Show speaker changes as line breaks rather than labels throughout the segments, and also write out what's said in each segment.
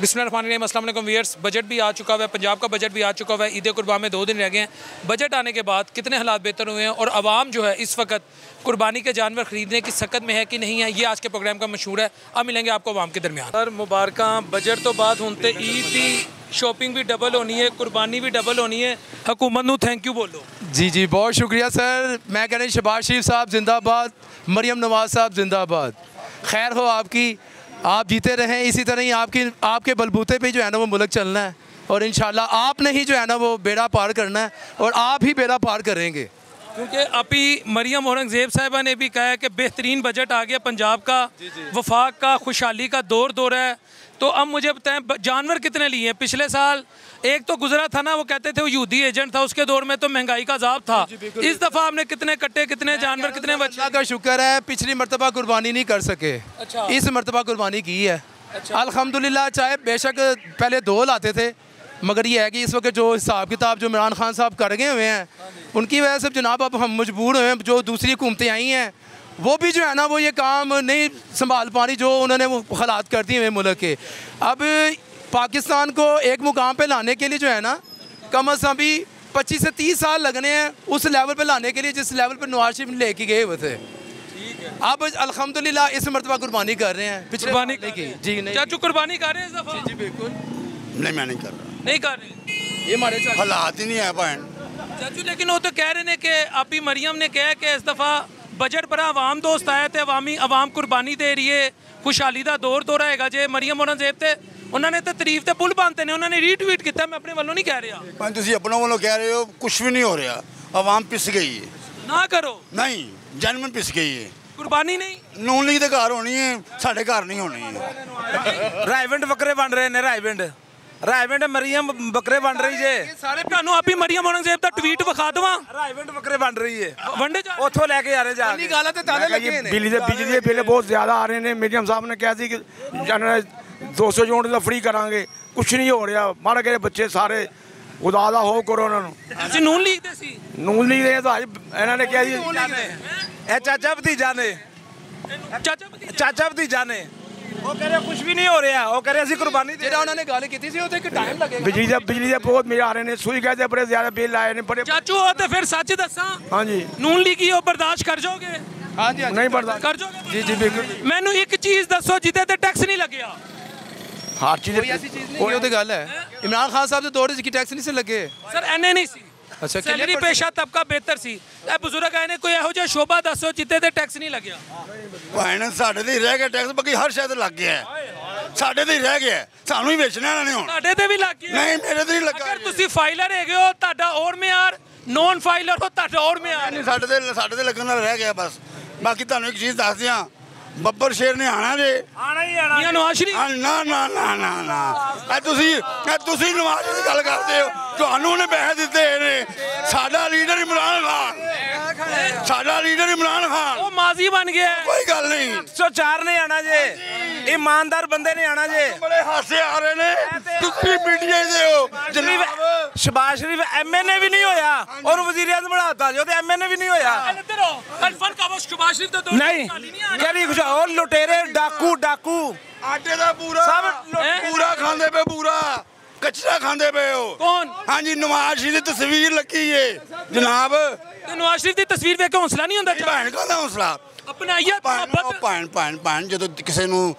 बिस्मिल्लाम असल वीयर्स बजट भी आ चुका हुआ है पंजाब का बजट भी आ चुका हुआ है। ईद कुर्बान में दो दिन रह गए हैं। बजट आने के बाद कितने हालात बेहतर हुए हैं और आवाम जो है इस वक्त कुर्बानी के जानवर खरीदने की सकत में है कि नहीं है ये आज के प्रोग्राम का मशहूर है। अब मिलेंगे आपको आवाम के दरमियान। सर मुबारक बजट तो बाद होते ईद की शॉपिंग भी डबल होनी है कुर्बानी भी डबल होनी है। हुकूमत थैंक यू बोलो।
जी जी बहुत शुक्रिया सर। मैं कह रही हूँ शबाज शरीफ साहब जिंदाबाद मरियम नवाज़ साहब जिंदाबाद। खैर हो आपकी आप जीते रहें इसी तरह ही आपकी आपके बलबूते पे जो है ना वो मुल्क चलना है। और इन आपने ही जो है ना वो बेड़ा पार करना है और आप ही बेड़ा पार करेंगे।
क्योंकि अभी मरियम औरंगज़ेब साहिबा ने भी कहा है कि बेहतरीन बजट आ गया पंजाब का वफाक का खुशहाली का दौर दौर है। तो अब मुझे बताएँ जानवर कितने लिए हैं? पिछले साल एक तो गुजरा था ना वो कहते थे वो यूदी एजेंट था उसके दौर में तो महँगाई का जाब था। इस दफ़ा आपने कितने कट्टे कितने जानवर कितने बच्चे
का शुक्र है पिछली मरतबा कुर्बानी नहीं कर सके।
अच्छा।
इस मरतबा कुर्बानी की है। अच्छा। अल्हम्दुलिल्लाह चाहे बेशक पहले दो लाते थे मगर ये है कि इस वक्त जो हिसाब किताब जो इमरान खान साहब कर गए हुए हैं उनकी वजह से जनाब अब हम मजबूर हुए हैं जो दूसरी हुकूमतें आई हैं वो भी जो है ना वो ये काम नहीं संभाल पा रही जो उन्होंने वो हालात कर दिए हुए मुल्क के। अब पाकिस्तान को एक मुकाम पे लाने के लिए जो है ना कम अज़ कम भी पच्चीस से तीस साल लगने हैं उस लेवल पे लाने के लिए जिस लेवल पे नवाज़ शरीफ लेके गए हुए थे। अब अल्हम्दुलिल्लाह इस मरतबा कुर्बानी कर रहे हैं पिछले
कुर्बानी की जी नहीं।
चाचू
कुर्बानी कर रहे हैं इस
जी बिल्कुल।
नहीं मैं नहीं कर रहा।
नहीं कर रहे
ये हमारे
हालात ही नहीं है भैन
चाचू लेकिन वो तो कह रहे हैं कि अभी मरियम ने कहा कि इस दफ़ा बजट पर आवाम दोस्त आए थे अवामी आवाम कुर्बानी दे रही है खुशहाली का दौर दौर है जे मरियम औरंगज़ेब थे ਉਹਨਾਂ ਨੇ ਤਾਂ ਤਾਰੀਫ ਤੇ ਪੁੱਲ ਬੰਨਤੇ ਨੇ ਉਹਨਾਂ ਨੇ ਰੀਟਵੀਟ ਕੀਤਾ ਮੈਂ ਆਪਣੇ ਵੱਲੋਂ ਨਹੀਂ
ਕਹਿ ਰਿਹਾ। ਭਾਈ ਤੁਸੀਂ ਆਪਣਾ ਵੱਲੋਂ ਕਹਿ ਰਹੇ ਹੋ ਕੁਝ ਵੀ ਨਹੀਂ ਹੋ ਰਿਹਾ। ਆਵਾਮ ਪਿਸ
ਗਈ ਹੈ
ਨਾ ਕਰੋ। ਨਹੀਂ ਜਨਮ ਪਿਸ ਗਈ ਹੈ
ਕੁਰਬਾਨੀ ਨਹੀਂ।
ਨੂਨ ਲੀਗ ਦੇ ਘਰ ਹੋਣੀ ਹੈ ਸਾਡੇ ਘਰ ਨਹੀਂ ਹੋਣੀ
ਰਾਈਵਿੰਡ ਬੱਕਰੇ ਬਣ ਰਹੇ ਨੇ ਰਾਈਵਿੰਡ ਰਾਈਵਿੰਡ ਮਰੀਮ ਬੱਕਰੇ ਬਣ ਰਹੀ ਜੇ।
ਸਾਰੇ ਤੁਹਾਨੂੰ ਆਪੀ ਮਰੀਮ ਔਰੰਗਜ਼ੇਬ ਦਾ ਟਵੀਟ ਵਿਖਾ ਦਵਾਂ।
ਰਾਈਵਿੰਡ ਬੱਕਰੇ ਬਣ ਰਹੀ ਹੈ
ਵੰਡੇ
ਉੱਥੋਂ ਲੈ ਕੇ ਆ ਰਹੇ ਜਾ
ਕੇ।
ਬਿਜਲੀ ਦੇ ਬਿਜਲੀ ਦੇ ਬਿੱਲ ਬਹੁਤ ਜ਼ਿਆਦਾ ਆ ਰਹੇ ਨੇ। ਮੀਡੀਅਮ ਸਾਹਿਬ ਨੇ ਕਿਹਾ ਸੀ ਕਿ 200 ਯੂਨਿਟ ਦਾ ਫ੍ਰੀ ਕਰਾਂਗੇ। ਕੁਝ ਨਹੀਂ ਹੋ ਰਿਹਾ। ਮਾਰੇ ਗਏ ਬੱਚੇ ਸਾਰੇ। ਖੁਦਾ ਦਾ ਹੋ ਕਰੋ ਉਹਨਾਂ ਨੂੰ।
ਅਸੀਂ ਨੂਨ ਲੀਗ ਦੇ ਸੀ?
ਨੂਨ ਲੀਗ ਦੇ ਤਾਂ ਇਹਨਾਂ ਨੇ ਕਿਹਾ ਜੀ
ਇਹ ਚਾਚਾ ਭਤੀਜਾ ਨੇ।
ਚਾਚਾ
ਭਤੀਜਾ? ਨੇ। ਉਹ ਕਹ ਰਹੇ ਕੁਝ ਵੀ ਨਹੀਂ ਹੋ ਰਿਹਾ। ਉਹ ਕਹ ਰਹੇ ਅਸੀਂ ਕੁਰਬਾਨੀ ਦੇ
ਜਿਹੜਾ ਉਹਨਾਂ ਨੇ ਗੱਲ ਕੀਤੀ ਸੀ ਉਹ ਤੇ ਇੱਕ ਟਾਈਮ ਲੱਗੇਗਾ।
ਬਿਜਲੀ ਦਾ ਬਿਜਲੀ ਦੇ ਬਹੁਤ ਮੇਰੇ ਆ ਰਹੇ ਨੇ। ਸੂਈ ਗਏ ਤੇ ਬੜੇ ਜ਼ਿਆਦਾ ਬਿੱਲ ਆਏ ਨੇ ਬੜੇ
ਚਾਚੂ ਉਹ ਤੇ ਫਿਰ ਸੱਚ ਦੱਸਾਂ?
ਹਾਂਜੀ।
ਨੂਨ ਲੀਗੀ ਉਹ ਬਰਦਾਸ਼ਤ ਕਰ ਜਾਓਗੇ?
ਹਾਂਜੀ
ਨਹੀਂ ਬਰਦਾਸ਼ਤ।
ਕਰ ਜਾਓਗੇ
ਜੀ ਜੀ ਬਿਲਕੁਲ।
ਮੈਨੂੰ ਇੱਕ ਚੀਜ਼ ਦੱਸੋ ਜਿੱਤੇ ਤੇ ਟੈਕਸ ਨਹੀਂ ਲੱਗਿਆ।
ਹਰ ਚੀਜ਼
ਕੋਈ ਐਸੀ ਚੀਜ਼ ਨਹੀਂ ਉਹ ਤੇ ਗੱਲ ਹੈ। ਇਮਰਾਨ ਖਾਨ ਸਾਹਿਬ ਦੇ ਦੌਰ 'ਚ ਕੀ ਟੈਕਸ ਨਹੀਂ ਸੀ ਲੱਗੇ?
ਸਰ ਐਨੇ ਨਹੀਂ ਸੀ।
ਅੱਛਾ
ਸੈਲਰੀ ਪੇਸ਼ਾ ਤਬਕਾ ਬਿਹਤਰ ਸੀ। ਇਹ ਬਜ਼ੁਰਗ ਆਏ ਨੇ ਕੋਈ ਇਹੋ ਜਿਹਾ ਸ਼ੋਭਾ ਦੱਸੋ ਜਿੱਤੇ ਤੇ ਟੈਕਸ ਨਹੀਂ ਲੱਗਿਆ।
ਭੈਣ ਸਾਡੇ ਤੇ ਰਹਿ ਗਿਆ ਟੈਕਸ ਬਾਕੀ ਹਰ ਤੇ ਲੱਗ ਗਿਆ। ਸਾਡੇ ਤੇ ਰਹਿ ਗਿਆ। ਸਾਨੂੰ ਹੀ ਵੇਚਣਾ ਇਹਨਾਂ ਨੇ ਹੁਣ।
ਤੁਹਾਡੇ ਤੇ ਵੀ ਲੱਗ ਗਿਆ।
ਨਹੀਂ ਮੇਰੇ ਤੇ ਨਹੀਂ ਲੱਗਾ
ਅਗਰ ਤੁਸੀਂ ਫਾਈਲਰ ਹੈਗੇ ਹੋ ਤੁਹਾਡਾ ਔਰ ਮਿਆਰ ਨੌਨ ਫਾਈਲਰ ਹੋ ਤੁਹਾਡਾ ਔਰ ਮਿਆਰ।
ਨਹੀਂ ਸਾਡੇ ਤੇ ਸਾਡੇ ਤੇ ਲੱਗਣ ਨਾਲ ਰਹਿ ਗਿਆ ਬਸ। ਬਾਕੀ ਤੁਹਾਨੂੰ ਇੱਕ ਚੀਜ਼ ਦੱਸ ਦਿਆਂ ਬੱਬਰ ਸ਼ੇਰ ਨੇ ਆਣਾ ਜੇ
ਆਣਾ ਹੀ ਆਣਾ
ਮੀਆਂ ਨਵਾਜ਼ ਸ਼ਰੀਫ
ਆ ਨਾ ਨਾ ਨਾ ਨਾ ਨਾ ਇਹ ਤੁਸੀਂ ਇਹ ਤੁਸੀਂ ਨਵਾਜ਼ ਦੀ ਗੱਲ ਕਰਦੇ ਹੋ ਤੁਹਾਨੂੰ ਉਹਨੇ ਪੈਸੇ ਦਿੱਤੇ ਨੇ ਸਾਡਾ ਲੀਡਰ ਇਮਰਾਨ ਖਾਨ ਸਾਡਾ ਲੀਡਰ ਇਮਰਾਨ ਖਾਨ
ਉਹ ਮਾਜ਼ੀ ਬਣ ਗਿਆ ਹੈ।
ਕੋਈ ਗੱਲ ਨਹੀਂ
104 ਨੇ ਆਣਾ ਜੇ ਇਮਾਨਦਾਰ ਬੰਦੇ ਨੇ ਆਣਾ ਜੇ
ਬੜੇ ਹਾਸੇ ਆ ਰਹੇ ਨੇ ਤੁਸੀਂ ਪੀਟੀਆਈ ਦੇ ਹੋ ਜਨਾਬ
ਸ਼ਬਾਸ਼ ਸ਼ਰੀਫ ਐਮਐਨਏ ਵੀ ਨਹੀਂ ਹੋਇਆ ਔਰ ਵਜ਼ੀਰ ਆਜ਼ਮ ਬਣਾਤਾ ਜੋ ਤੇ ਐਮਐਨਏ ਵੀ ਨਹੀਂ ਹੋਇਆ
ਇੱਧਰ ਆਓ ਅਲਫਨ ਕਾਬਸ ਦੇ
ਉਹ ਲੁਟੇਰੇ ਡਾਕੂ ਡਾਕੂ।
ਆਟੇ ਦਾ ਪੂਰਾ।
ਸਭ?
ਪੂਰਾ ਖਾਂਦੇ ਪਏ ਪੂਰਾ। ਕਚਰਾ ਖਾਂਦੇ ਪਏ ਹੋ
ਕੌਣ?
ਹਾਂਜੀ ਨਵਾਜ਼ ਸ਼ਰੀਫ ਦੀ ਤਸਵੀਰ ਲੱਗੀ ਏ। ਜਨਾਬ।
ਤੇ ਨਵਾਜ਼ ਸ਼ਰੀਫ ਦੀ ਤਸਵੀਰ ਵੇਖ ਕੇ ਹੌਸਲਾ ਨਹੀਂ ਹੁੰਦਾ
ਭੈਣ ਕਾ ਹੌਸਲਾ?
ਅਪਨਾਈਅਤ
ਭੈਣ ਉਹ
ਮੁਹੱਬਤ
ਭੈਣ ਭੈਣ ਭੈਣ ਜਦੋਂ ਕਿਸੇ ਨੂੰ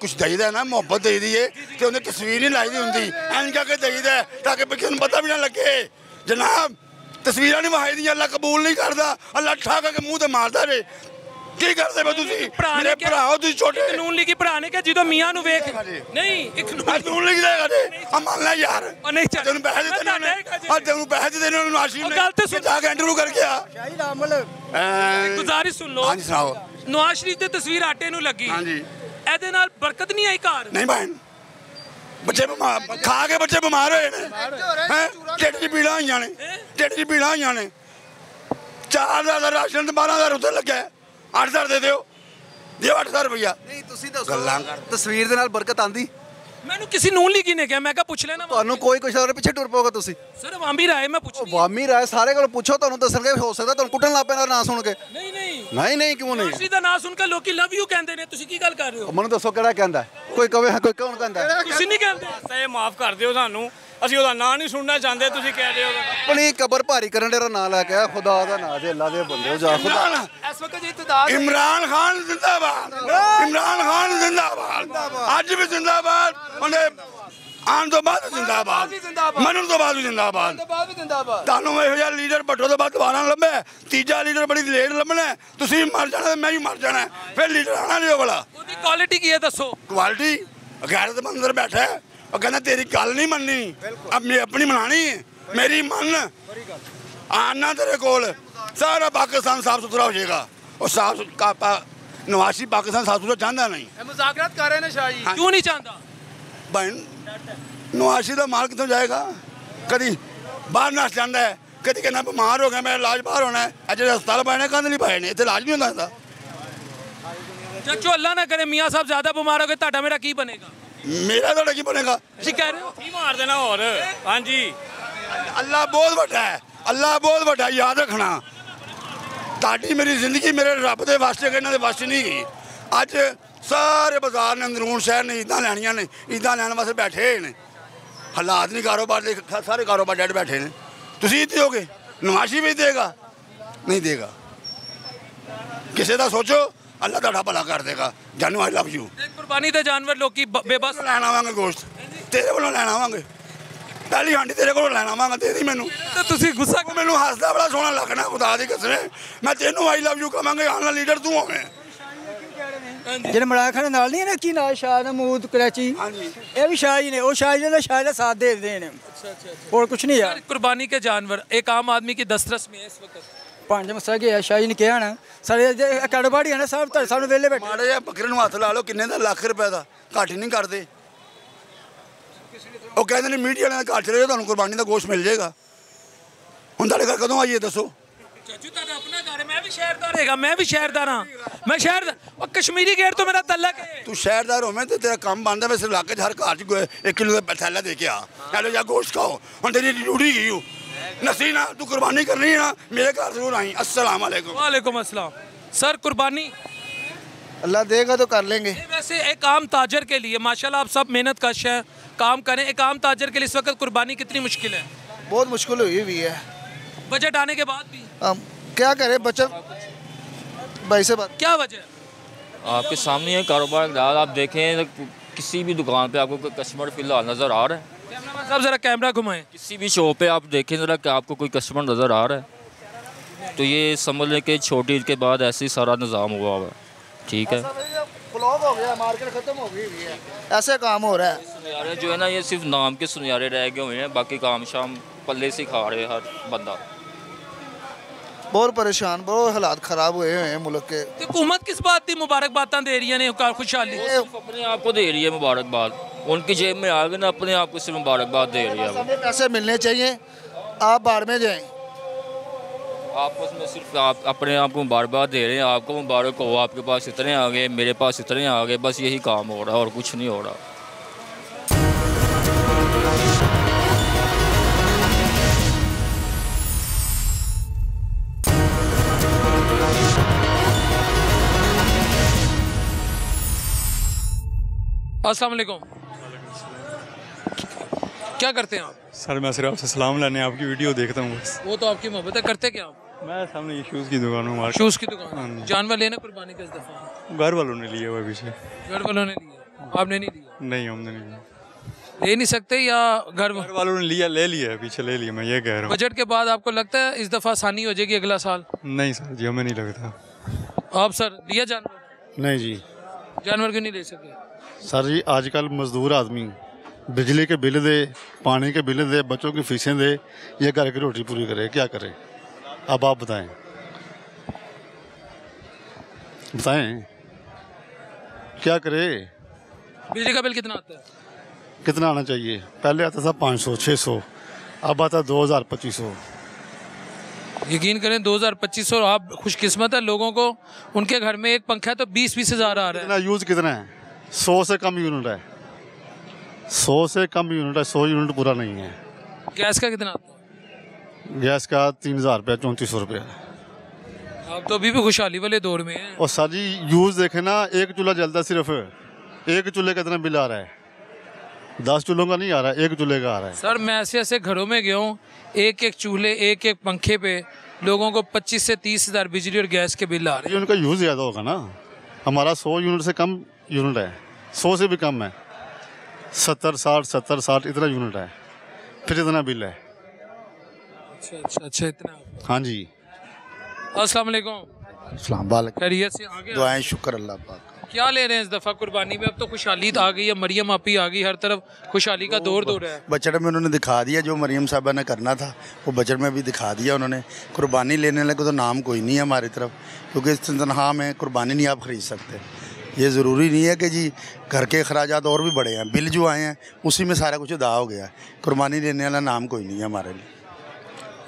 ਕੁਝ ਦਈਦਾ ਨਾ ਮੁਹੱਬਤ ਦੇਈਦੀ ਏ ਤੇ ਉਹਨੇ ਤਸਵੀਰ ਨਹੀਂ ਲਾਈਦੀ ਹੁੰਦੀ। ਐਂ ਕਰਕੇ ਦਈਦਾ ਤਾਂ ਕਿ ਕਿਸੇ ਨੂੰ ਪਤਾ ਵੀ ਨਾ ਲੱਗੇ। ਜਨਾਬ ਤਸਵੀਰਾਂ ਨਹੀਂ ਵਹਾਈਦੀਆਂ ਅੱਲਾ ਕਬੂਲ ਨਹੀਂ ਕਰਦਾ। ਅੱਲਾ ਠਾ ਕੇ ਮੂੰਹ ਤੇ ਮਾਰਦਾ ਰੇ ਕੀ ਕਰਦੇ ਪਏ ਤੁਸੀਂ?
ਭਰਾ
ਮੇਰੇ
ਕਿਹਾ-
ਭਰਾਓ ਤੁਸੀਂ ਛੋਟੇ।
ਕਾਨੂੰਨ ਲਿਖੀ ਭਰਾ ਨੇ ਕਿ ਜਦੋਂ ਮੀਆਂ ਨੂੰ ਵੇਖ ਨਹੀਂ ਇੱਕ ਨੂੰ
ਆ ਤੂੰ ਲਿਖਦਾ ਕਦੇ ਆ ਮੰਨ ਲੈ ਯਾਰ।
ਉਹ ਨਹੀਂ ਚੱਲ।
ਤੈਨੂੰ ਪੈਸੇ ਦਿੱਤੇ ਨੇ
ਹੀ
ਆ ਤੈਨੂੰ ਪੈਸੇ ਦਿੱਤੇ ਨੇ
ਉਹ
ਨੇ।
ਗੱਲ ਤੇ ਸੁਣ।
ਕਿ ਜਾ ਕੇ ਇੰਟਰਵਿਊ ਕਰਕੇ ਆ। ਐਂ,
ਗੁਜ਼ਾਰਿਸ਼ ਸੁਣ ਲਓ।
ਹਾਂਜੀ ਸੁਣਾਓ।
ਨਵਾਜ਼ ਸ਼ਰੀਫ ਦੀ ਤਸਵੀਰ ਆਟੇ ਨੂੰ ਲੱਗੀ।
ਹਾਂਜੀ।
ਇਹਦੇ ਨਾਲ ਬਰਕਤ ਨਹੀਂ ਆਈ ਘਰ?
ਨਹੀਂ ਭੈਣ। ਬੱਚੇ ਬਿਮਾਰ ਖਾ ਕੇ ਬੱਚੇ ਬਿਮਾਰ ਹੋਏ ਨੇ। ਹੈ ਢਿੱਡ 'ਚ ਪੀੜਾਂ ਹੋਈਆਂ ਨੇ। ਢਿੱਡ 'ਚ ਪੀੜਾਂ ਹੋਈਆਂ ਨੇ। 4000 ਦਾ ਰਾਸ਼ਨ ਤੇ 12000 ਉੱਤੇ ਲੱਗਾ ਹੈ। 8000 ਦੇ ਦਿਓ। ਦਿਓ 8000 ਰੁਪਇਆ
ਨਹੀਂ ਤੁਸੀਂ ਦੱਸੋ।
ਗੱਲਾਂ ਕਰ।
ਤਸਵੀਰ ਦੇ ਨਾਲ ਬਰਕਤ ਆਂਦੀ।
ਮੈਨੂੰ ਕਿਸੇ ਨੂਨ ਲੀਗੀ ਨੇ ਕਿਹਾ? ਮੈਂ ਕਿਹਾ ਪੁੱਛ ਲੈਣਾ
ਤੁਹਾਨੂੰ ਕੋਈ ਕੁਛ ਹੋਰ ਪਿੱਛੇ ਟੁਰ ਪਓਗੇ ਤੁਸੀਂ।
ਸਰ ਅਵਾਮੀ ਰਾਏ ਮੈਂ ਪੁੱਛ
ਵਾਮੀ ਰਾਏ ਸਾਰੇ ਕੋਲ ਪੁੱਛੋ ਤੁਹਾਨੂੰ ਦੱਸਣਗੇ ਹੋ ਸਕਦਾ ਤੁਹਾਨੂੰ ਕੁੱਟਣ ਲੱਗ ਪੈਣਾ ਨਾਂ ਸੁਣ ਕੇ।
ਨਹੀਂ ਨਹੀਂ।
ਨਹੀਂ ਨਹੀਂ ਕਿਉਂ ਨਹੀਂ?
ਤੁਸੀਂ ਦਾ ਨਾਂ ਸੁਣ ਕੇ ਲੋਕੀ ਲਵ ਯੂ ਕਹਿੰਦੇ ਨੇ ਤੁਸੀਂ ਕੀ ਗੱਲ ਕਰ ਰਹੇ ਹੋ?
ਮੈਨੂੰ ਦੱਸੋ ਕਿਹੜਾ ਕਹਿੰਦਾ? ਕੋਈ ਕਵੇ ਕੋਈ ਕੌਣ ਕਹਿੰਦਾ?
ਤੁਸੀਂ ਨਹੀਂ ਕਹਿੰਦੇ।
ਇਹ ਮਾਫ ਕਰ ਦਿਓ ਸਾਨੂੰ। ਅਸੀਂ ਉਹਦਾ ਨਾਂ ਨਹੀਂ ਸੁਣਨਾ ਚਾਹੁੰਦੇ ਤੁਸੀਂ ਕਹਿ ਰਹੇ ਹੋ
ਆਪਣੀ ਕਬਰ ਭਾਰੀ ਕਰਨ ਦੇ ਨਾਂ ਲੈ ਕੇ ਆ ਖੁਦਾ ਦਾ ਨਾਂ ਜੇ ਅੱਲਾ ਦੇ ਬੰਦੇ ਹੋ ਜਾ ਖੁਦਾ।
ਇਸ ਵਕਤ ਇਤਦਾਦ
ਇਮਰਾਨ ਖਾਨ ਜ਼ਿੰਦਾਬਾਦ। ਇਮਰਾਨ ਖਾਨ ਜ਼ਿੰਦਾਬਾਦ। ਅੱਜ ਵੀ ਜ਼ਿੰਦਾਬਾਦ ਉਹਨੇ ਆਉਣ ਤੋਂ ਬਾਅਦ ਜ਼ਿੰਦਾਬਾਦ। ਮੰਨਣ ਤੋਂ ਬਾਅਦ ਵੀ ਜ਼ਿੰਦਾਬਾਦ। ਤੁਹਾਨੂੰ ਇਹੋ ਜਿਹਾ ਲੀਡਰ ਭੱਟੋ ਤੋਂ ਬਾਅਦ ਦੁਬਾਰਾ ਲੱਭੇ ਤੀਜਾ ਲੀਡਰ ਬੜੀ ਲੇਟ ਲੱਭਣਾ ਹੈ। ਤੁਸੀਂ ਮਰ ਜਾਣਾ ਮੈਂ ਵੀ ਮਰ ਜਾਣਾ। ਫਿਰ ਲੀਡਰ ਆਣਾ ਨਹੀਂ ਉਹ ਵਾਲਾ।
ਉਹਦੀ ਕੁਆਲਿਟੀ ਕੀ ਹੈ ਦੱਸੋ?
ਕੁਆਲਿਟੀ ਗੈਰਤ ਮੰਦਰ ਬੈਠਾ ਹੈ। ਉਹ ਕਹਿੰਦਾ ਤੇਰੀ ਗੱਲ ਨਹੀਂ ਮੰਨਣੀ। ਆਪਣੀ ਆਪਣੀ ਮਨਾਣੀ ਹੈ। ਮੇਰੀ ਮੰਨ। ਆਨਾ ਤੇਰੇ ਕੋਲ। ਸਾਰਾ ਪਾਕਿਸਤਾਨ ਸਾਫ਼ ਸੁਥਰਾ ਹੋ ਜਾਏਗਾ। ਉਹ ਸਾਫ਼ ਕਾਪਾ ਨਵਾਸੀ ਪਾਕਿਸਤਾਨ ਸਾਫ਼ ਸੁਥਰਾ ਚਾਹੁੰਦਾ ਨਹੀਂ।
ਇਹ ਮੁਜ਼ਾਕਰਾਤ ਕਰ ਰਹੇ ਨੇ ਸ਼ਾਹ ਜੀ।
ਕਿਉਂ ਨਹੀਂ ਚਾਹੁੰਦਾ?
ਬਣ ਨਵਾਸੀ ਦਾ ਮਾਲ ਕਿੱਥੋਂ ਜਾਏਗਾ? ਕਦੀ ਬਾਹਰ ਨਸ ਜਾਂਦਾ ਹੈ। ਕਦੀ ਕਹਿੰਦਾ ਬਿਮਾਰ ਹੋ ਗਿਆ ਮੇਰਾ ਇਲਾਜ ਬਾਹਰ ਹੋਣਾ ਹੈ। ਅੱਜ ਹਸਪਤਾਲ ਪਾਏ ਨੇ ਕੰਧ ਨਹੀਂ ਪਾਏ ਨੇ। ਇੱਥੇ ਇਲਾਜ ਨਹੀਂ ਹੁੰਦਾ ਇਹਦਾ।
ਚਾਚੋ ਅੱਲਾ ਨਾ ਕਰੇ। ਮੀਆਂ ਸਾਹਿਬ ਜ਼ਿਆਦਾ ਬਿਮਾਰ ਹੋ ਗਏ ਤੁਹਾਡਾ ਮੇਰਾ ਕੀ ਬਣੇਗਾ?
ਮੇਰਾ ਤੁਹਾਡਾ ਕੀ ਬਣੇਗਾ?
ਤੁਸੀਂ ਕਹਿ ਰਹੇ ਹੋ?
ਕੀ ਮਾਰ ਦੇਣਾ ਹੋਰ? ਹਾਂਜੀ।
ਅੱਲਾ ਬਹੁਤ ਵੱਡਾ ਹੈ। ਅੱਲਾ ਬਹੁਤ ਵੱਡਾ ਯਾਦ ਰੱਖਣਾ। ਤੁਹਾਡੀ ਮੇਰੀ ਜ਼ਿੰਦਗੀ ਮੇਰੇ ਰੱਬ ਦੇ ਵਾਸਤੇ ਇਹਨਾਂ ਦੇ ਵਾਸਤੇ ਨਹੀਂ ਗਈ। ਅੱਜ ਸਾਰੇ ਬਾਜ਼ਾਰ ਨੇ ਅੰਦਰੂਨ ਸ਼ਹਿਰ ਨੇ ਇਦਾਂ ਲੈਣੀਆਂ ਨੇ ਇਦਾਂ ਲੈਣ ਵਾਸਤੇ ਬੈਠੇ ਨੇ। ਹਾਲਾਤ ਨਹੀਂ ਕਾਰੋਬਾਰ ਦੇ ਸਾਰੇ ਕਾਰੋਬਾਰ ਡੈਡ ਬੈਠੇ ਨੇ। ਤੁਸੀਂ ਦਿਓਗੇ ਨਵਾਸ਼ੀ ਵੀ ਦੇਗਾ ਨਹੀਂ ਦੇਗਾ। ਕਿਸੇ ਦਾ ਸੋਚੋ। ਅੱਲਾ ਤੁਹਾਡਾ ਭਲਾ ਕਰ ਦੇਗਾ। ਜਾਨੂ ਆਈ ਲਵ ਯੂ
ਕੁਰਬਾਨੀ ਤੇ ਜਾਨਵਰ ਲੋਕੀ ਬੇਬਸ
ਲੈਣ ਆਵਾਂਗੇ ਗੋਸ਼ਤ। ਤੇਰੇ ਕੋਲੋਂ ਲੈਣ ਆਵਾਂਗੇ। ਪਹਿਲੀ ਹਾਂਡੀ ਤੇਰੇ ਕੋਲੋਂ ਲੈਣ ਆਵਾਂਗਾ ਦੇ ਮੈਨੂੰ।
ਤੇ ਤੁਸੀਂ ਗੁੱਸਾ
ਮੈਨੂੰ ਹੱਸਦਾ ਬੜਾ ਸੋਹਣਾ ਲੱਗਣਾ ਖੁਦਾ ਦੀ ਕਸਮ ਮੈਂ ਤੈਨੂੰ ਆਈ ਲਵ ਯੂ ਕਵਾਂਗੇ ਆਣਾ ਲੀਡਰ ਤੂੰ ਹੋਵੇਂ।
ਜਿਹੜੇ ਮਲਾਇਆ ਖਾਨ ਨਾਲ ਨਹੀਂ ਨਾ ਕੀ ਨਾਲ? ਸ਼ਾਹ ਮਹਮੂਦ ਕਰਾਚੀ। ਇਹ ਵੀ ਸ਼ਾਹ ਜੀ ਨੇ ਉਹ ਸ਼ਾਹ ਜੀ ਦਾ ਸ਼ਾਹ ਦਾ ਸਾਥ ਦੇ ਦੇਣ। ਅੱਛਾ ਅੱਛਾ ਹੋਰ ਕੁਝ ਨਹੀਂ ਯਾਰ।
ਕੁਰਬਾਨੀ ਕੇ ਜਾਨਵਰ ਇੱਕ ਆਮ ਆਦਮੀ ਕੀ ਦਸਤਰਸ ਮੇ ਇਸ ਵਕਤ?
ਪੰਜ ਮਸਾ ਗਿਆ ਸ਼ਾਹ ਨੇ ਕਿਹਾ ਨਾ ਸਾਰੇ ਕਾਰੋਬਾਰੀ ਨੇ ਸਭ ਤੁਹਾਡੇ ਸਾਹਮਣੇ ਵਿਹਲੇ ਬੈਠੇ।
ਮਾੜੇ ਜਿਹਾ ਬੱਕਰੇ ਨੂੰ ਹੱਥ ਲਾ ਲਓ ਕਿੰਨੇ ਦਾ? ਲੱਖ ਰੁਪਏ ਦਾ। ਘੱਟ ਹੀ ਨਹੀਂ ਕਰਦੇ। ਉਹ ਕਹਿੰਦੇ ਨੇ ਮੀਡੀਆ ਵਾਲਿਆਂ ਦਾ ਚਲੇ ਜਾਓ ਤੁਹਾਨੂੰ ਕੁਰਬਾਨੀ ਦਾ ਗੋਸ਼ਤ ਮਿਲ ਜਾਏਗਾ। ਹੁਣ ਤੁਹਾਡੇ ਘਰ ਕਦੋਂ ਆਈਏ ਦੱਸੋ?
ਚਾਚੂ ਤੁਹਾਡਾ ਆਪਣਾ ਘਰ ਹੈ ਮੈਂ ਵੀ ਸ਼ਹਿਰਦਾਰ ਹੈਗਾ ਮੈਂ ਵੀ ਸ਼ਹਿਰਦਾਰ ਹਾਂ। ਮੈਂ ਸ਼ਹਿਰ ਉਹ ਕਸ਼ਮੀਰੀ ਗੇਟ ਤੋਂ ਮੇਰਾ ਤਲਕ ਹੈ
ਤੂੰ ਸ਼ਹਿਰਦਾਰ ਹੋਵੇਂ ਤੇ ਤੇਰਾ ਕੰਮ ਬਣਦਾ ਵੈਸੇ ਇਲਾਕੇ 'ਚ ਹਰ ਘਰ 'ਚ ਕੋਈ ਇੱਕ ਕਿਲੋ ਦਾ ਥੈਲਾ ਦੇ ਕੇ ਆ। ਹੈਲੋ ਜਾਂ ਗੋਸ਼ਤ ਖਾਓ। ਹੁਣ ਤੇਰੀ ਡਿਊਟੀ ਗਈ ਹੋ नसी ना तू कुर्बानी करनी है ना? मेरे घर ज़रूर आई। अस्सलाम वालेकुम।
वालेकुम अस्सलाम। सर कुर्बानी?
अल्लाह देगा तो कर लेंगे।
वैसे एक आम ताजर के लिए माशाल्लाह आप सब मेहनत कश हैं काम करें। एक आम ताजर के लिए इस वक्त कुर्बानी कितनी मुश्किल है?
बहुत मुश्किल हुई हुई है।
बजट आने के बाद भी?
हम क्या करें बचत भाई से बात
क्या वजह?
आपके सामने है कारोबार आप देखें किसी भी दुकान पर आपको कस्टमर फ़िलहाल नज़र आ रहा है।
साहब जरा कैमरा घुमाएँ।
किसी भी शॉप पे आप देखें ज़रा कि आपको कोई कस्टमर नज़र आ रहा है। तो ये समझ लें कि छोटी ईद के बाद ऐसे ही सारा निज़ाम हुआ हुआ है। ठीक है।
ब्लॉक हो गया मार्केट खत्म हो गई है। ऐसे काम हो रहा है।
सुनियारे जो है ना ये सिर्फ़ नाम के सुनियारे रह गए हुए हैं बाकी काम शाम पल्ले से खा रहे हर बंदा।
बहुत परेशान बहुत हालात खराब हुए हैं मुल्क के।
ਤੇ हुकूमत किस बात की मुबारकबाद दे रही है खुशहाली?
सिर्फ़ अपने आप को दे रही है मुबारकबाद। उनकी जेब में आ गए ना अपने आप को सिर्फ़ मुबारकबाद दे रही है
पैसे मिलने चाहिए। आप बाढ़ में जाएँ।
आपस में सिर्फ़ आप अपने आप को मुबारकबाद दे रहे हैं आपको मुबारक हो आपके पास इतने आ गए मेरे पास इतने आ गए बस यही काम हो रहा है और कुछ नहीं हो रहा।
अस्सलाम वालेकुम। क्या करते हैं आप?
सर मैं सिर्फ़ आपसे सलाम लाने आपकी वीडियो देखता हूँ बस।
वो तो आपकी मोहब्बत है करते क्या आप?
मैं सामने ये शूज़ की दुकान हूँ
शूज़ की
हाँ
दुकान जानवर लेना कुर्बानी का इस दफ़ा?
घर वालों ने लिए हुआ पीछे
घर वालों ने लिया? आपने नहीं लिया?
नहीं हमने नहीं लिया।
ले नहीं सकते या घर
घर वालों ने लिया ले लिया है पीछे ले लिया मैं ये कह रहा हूँ।
बजट के बाद आपको लगता है इस दफ़ा आसानी हो जाएगी अगला साल?
नहीं सर जी हमें नहीं लगता।
आप सर लिया जानवर?
नहीं जी।
जानवर क्यों नहीं ले सके?
सर जी आजकल मजदूर आदमी बिजली के बिल दे पानी के बिल दे बच्चों की फीसें दे ये घर की रोटी पूरी करे क्या करे? अब आप बताएँ। बताएँ? क्या करे?
बिजली का बिल कितना आता है?
कितना आना चाहिए? पहले आता था पाँच सौ छः सौ अब आता दो हज़ार पच्चीस सौ।
यकीन करें दो हज़ार पच्चीस सौ आप खुशकिस्मत है लोगों को। उनके घर में एक पंखा तो बीस बीस हज़ार आ रहा है।
यूज़ कितना है? सौ से कम यूनिट है। सौ से कम यूनिट है सौ यूनिट पूरा नहीं है।
गैस का कितना?
गैस का तीन हज़ार रुपया चौंतीस सौ रुपया।
आप तो अभी भी खुशहाली वाले दौर में हैं।
और सर जी यूज़ देखे ना एक चूल्हा जलता है सिर्फ़। एक चूल्हे का इतना बिल आ रहा है। दस चूल्हों का नहीं आ रहा है एक चूल्हे का आ रहा है।
सर मैं ऐसे ऐसे घरों में गया हूँ एक एक चूल्हे एक एक पंखे पे लोगों को 25 से तीस हज़ार बिजली और गैस के बिल आ रहे
ये उनका यूज़ ज़्यादा होगा ना। हमारा सौ यूनिट से कम यूनिट है। सौ से भी कम है। सत्तर साठ सत्तर साठ इतना यूनिट है। फिर इतना बिल है।
अच्छा अच्छा अच्छा इतना।
हाँ जी।
अस्सलाम वालेकुम
इस्लाम वालेकुम
खैरियत से आगे
दुआएँ शुक्र अल्लाह पाक।
क्या ले रहे हैं इस दफ़ा कुर्बानी में? अब तो खुशहाली आ गई है मरियम आपी आ गई हर तरफ़। खुशहाली का दौर दौर है।
बजट में उन्होंने दिखा दिया जो मरियम साहबा ने करना था वो बजट में भी दिखा दिया उन्होंने। कुर्बानी लेने को तो नाम कोई नहीं है हमारी तरफ़ क्योंकि इस तनख्वाह में कुर्बानी नहीं आप ख़रीद सकते। ये ज़रूरी नहीं है कि जी घर के अखराज और भी बड़े हैं, बिल जो आए हैं, उसी में सारा कुछ अदा हो गया है। कुर्बानी देने वाला नाम कोई नहीं है हमारे लिए।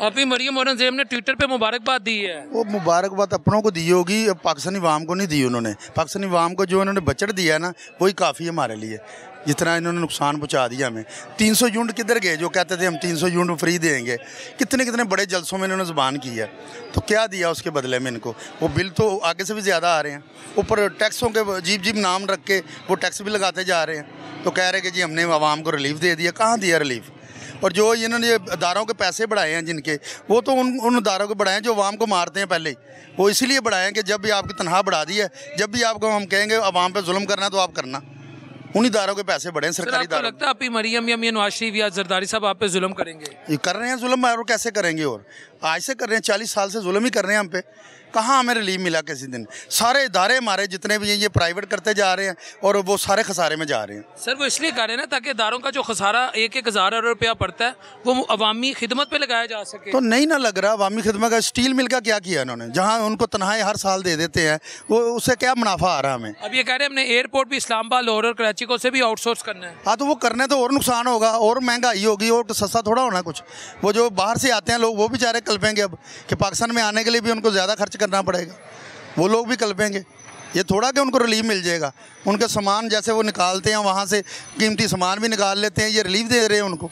अभी मरियम औरंगज़ेब ने ट्विटर पे मुबारकबाद दी है।
वो मुबारकबाद अपनों को दी होगी, अब पाकिस्तानी वाम को नहीं दी उन्होंने। पाकिस्तानी वाम को जो उन्होंने बजट दिया है ना, वही काफ़ी हमारे लिए। जितना इन्होंने नुकसान पहुँचा दिया हमें। 300 यूनिट किधर गए जो कहते थे हम 300 यूनिट फ्री देंगे? कितने कितने बड़े जलसों में इन्होंने ज़बान की है? तो क्या दिया उसके बदले में इनको? वो बिल तो आगे से भी ज़्यादा आ रहे हैं। ऊपर टैक्सों के जीप जीप नाम रख के वो टैक्स भी लगाते जा रहे हैं। तो कह रहे हैं कि जी हमने आवाम को रिलीफ दे दिया। कहाँ दिया रिलीफ और जो इन्होंने ये अदारों के पैसे बढ़ाए हैं जिनके वो तो उन उन अदारों को बढ़ाए हैं जो आवाम को मारते हैं पहले। वो इसीलिए बढ़ाए हैं कि जब भी आपकी तनख्वाह बढ़ा दी है जब भी आपको हम कहेंगे आवाम पर जुल्म करना है तो आप करना। उन इदारों के पैसे बढ़े हैं
सर
सरकारी
आपको
इदारों
लगता है अभी मरियम या मियाँ नवाज़ शरीफ या जरदारी साहब आप पे जुल्म करेंगे?
ये कर रहे हैं जुल्म और कैसे करेंगे और? आज से कर रहे हैं चालीस साल से जुल्म ही कर रहे हैं हम पे। कहाँ हमें रिलीफ मिला किसी दिन? सारे इदारे हमारे जितने भी हैं ये प्राइवेट करते जा रहे हैं और वो सारे खसारे में जा रहे हैं।
सर वो इसलिए कर रहे हैं ना ताकि इदारों का जो खसारा एक एक हज़ार अरब रुपया पड़ता है वो अवामी खिदमत पे लगाया जा सके।
तो नहीं ना लग रहा अवामी खिदमत का स्टील मिल का क्या किया इन्होंने? जहाँ उनको तनख्वाहें हर साल दे देते हैं वो उससे क्या मुनाफा आ रहा है हमें?
अब ये कह रहे हैं हमने एयरपोर्ट भी इस्लामाबाद लाहौर और कराची को से भी आउटसोर्स करना है।
हाँ तो वो करने तो और नुकसान होगा और महँगाई होगी और सस्ता थोड़ा होना कुछ। वो जो बाहर से आते हैं लोग वो बेचारे कल्पेंगे अब कि पाकिस्तान में आने के लिए भी उनको ज़्यादा खर्च करना पड़ेगा। वो लोग भी कल्पेंगे। ये थोड़ा कि उनको रिलीफ मिल जाएगा। उनके सामान जैसे वो निकालते हैं, वहाँ से कीमती सामान भी निकाल लेते हैं, ये रिलीफ दे रहे हैं उनको।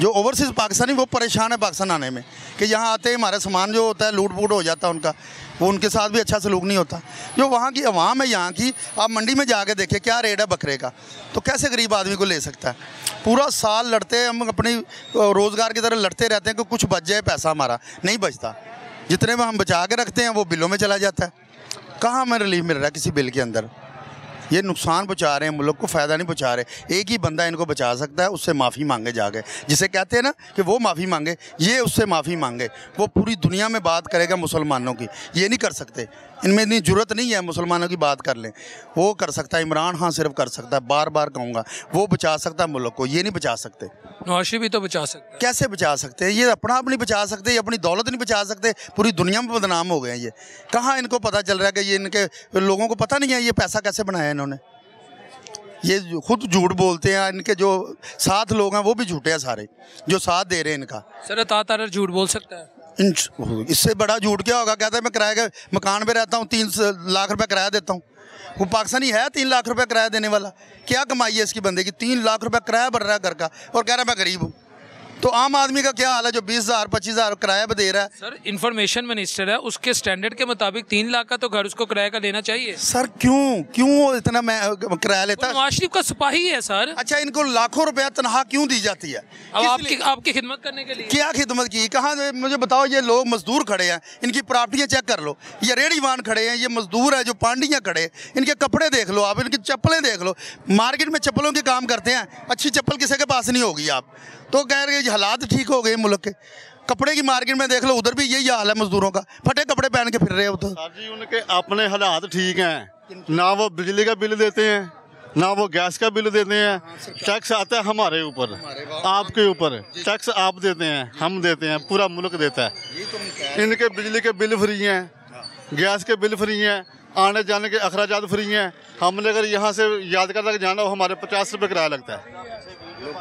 जो ओवरसीज़ पाकिस्तानी, वो परेशान है पाकिस्तान आने में कि यहाँ आते ही हमारा सामान जो होता है लूट फूट हो जाता है उनका। वो उनके साथ भी अच्छा सलूक नहीं होता। जो वहाँ की आवाम है यहाँ की, आप मंडी में जाके देखें क्या रेट है बकरे का। तो कैसे गरीब आदमी को ले सकता है? पूरा साल लड़ते हम अपनी रोज़गार की तरह लड़ते रहते हैं कि कुछ बच जाए पैसा हमारा। नहीं बचता। जितने में हम बचा के रखते हैं, वो बिलों में चला जाता है। कहाँ हमें रिलीफ मिल रहा है किसी बिल के अंदर? ये नुकसान पहुँचा रहे हैं मुल्क को फ़ायदा नहीं पहुँचा रहे। एक ही बंदा इनको बचा सकता है उससे माफ़ी मांगे जाके। जिसे कहते हैं ना कि वो माफ़ी मांगे ये उससे माफ़ी मांगे। वो पूरी दुनिया में बात करेगा मुसलमानों की। ये नहीं कर सकते। इनमें इतनी ज़रूरत नहीं है मुसलमानों की बात कर लें। वो कर सकता है इमरान खान सिर्फ़ कर सकता है बार बार कहूँगा। वो बचा सकता है मुल्क को ये नहीं बचा सकते।
नवाज़ भी तो बचा सकते
कैसे बचा सकते हैं? ये अपना आप नहीं बचा सकते ये अपनी दौलत नहीं बचा सकते। पूरी दुनिया में बदनाम हो गए हैं ये। कहाँ इनको पता चल रहा है कि ये इनके लोगों को पता नहीं है ये पैसा कैसे बनाया इन्होंने। ये खुद झूठ बोलते हैं इनके जो साथ लोग हैं वो भी झूठे हैं सारे जो साथ दे रहे हैं इनका।
सर तातर झूठ बोल सकता है?
इससे बड़ा झूठ क्या होगा? कहता है मैं किराए के मकान पे रहता हूँ तीन लाख रुपए किराया देता हूँ। वो पाकिस्तानी है तीन लाख रुपए किराया देने वाला। क्या कमाई है इसकी बंदे की? तीन लाख रुपए किराया बढ़ रहा है घर का। और कह रहा है मैं गरीब हूँ। तो आम आदमी का क्या हाल है जो बीस हज़ार पच्चीस हज़ार किराया दे रहा है?
सर इंफॉर्मेशन मिनिस्टर है उसके स्टैंडर्ड के मुताबिक तीन लाख का तो घर उसको किराए का लेना चाहिए।
सर क्यों? क्यों वो इतना मैं किराया लेता? है
नवाज़ शरीफ का सिपाही है सर।
अच्छा इनको लाखों रुपया तनख्वाह क्यों दी जाती है?
अब आपकी आपकी खिदमत करने के लिए।
क्या खिदमत की? कहाँ मुझे बताओ ये लोग मजदूर खड़े हैं इनकी प्रॉपर्टियाँ चेक कर लो। ये रेडी वान खड़े हैं ये मजदूर है जो पांडियाँ खड़े इनके कपड़े देख लो आप इनकी चप्पलें देख लो। मार्केट में चप्पलों के काम करते हैं अच्छी चप्पल किसी के पास नहीं होगी आप। तो कह रहे हैं हालात ठीक हो गए मुल्क के। कपड़े की मार्केट में देख लो उधर भी यही हाल है मजदूरों का। फटे कपड़े पहन के फिर रहे हो तो
जी उनके अपने हालात ठीक हैं। ना वो बिजली का बिल देते हैं ना वो गैस का बिल देते हैं। टैक्स आता है हमारे ऊपर आपके ऊपर। टैक्स आप देते हैं हम देते हैं पूरा मुल्क देता है। इनके बिजली के बिल फ्री हैं गैस के बिल फ्री हैं आने जाने के अखराज फ्री हैं। हमने अगर यहाँ से यादगार तक जाना हो हमारे पचास रुपये किराया लगता है।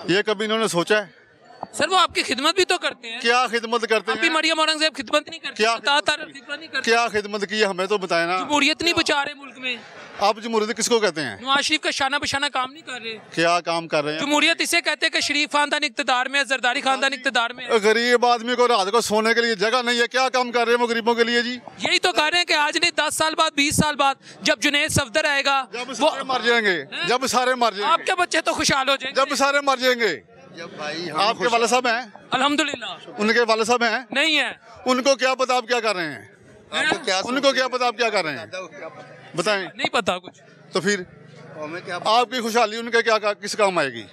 ये कभी इन्होंने सोचा है?
सर वो आपकी खिदमत भी तो करते हैं।
क्या खिदमत करते
अभी
हैं
मरियम औरंगज़ेब खिदमत नहीं करते
क्या
खिदमत नहीं करते।
क्या खिदमत की हमें तो बताए ना।
जमहूरियत नहीं बचा रहे मुल्क में।
आप जमहूरियत किसको कहते हैं?
नवाज़ शरीफ का शाना बशाना काम नहीं कर रहे।
क्या काम कर रहे हैं?
जमहूरियत इसे कहते हैं कि शरीफ खानदान इकतदार में जरदारी खानदान इकतदार में
गरीब आदमी को रात को सोने के लिए जगह नहीं है क्या काम कर रहे हैं वो गरीबों के लिए जी?
यही तो कह रहे हैं कि आज नहीं दस साल बाद बीस साल बाद जब जुनेद सफदर आएगा वो
मर जाएँगे जब सारे मर जाएँगे।
आपके बच्चे तो खुशहाल हो जाएँगे।
जब सारे मर जाएँगे। आपके वाले साहब हैं?
अल्हम्दुलिल्लाह।
उनके वाले साहब हैं?
नहीं है।
उनको क्या पता आप क्या कर रहे हैं? उनको क्या पता आप क्या कर रहे हैं? बताएँ।
नहीं पता कुछ।
तो फिर आपकी खुशहाली उनके क्या किस काम आएगी?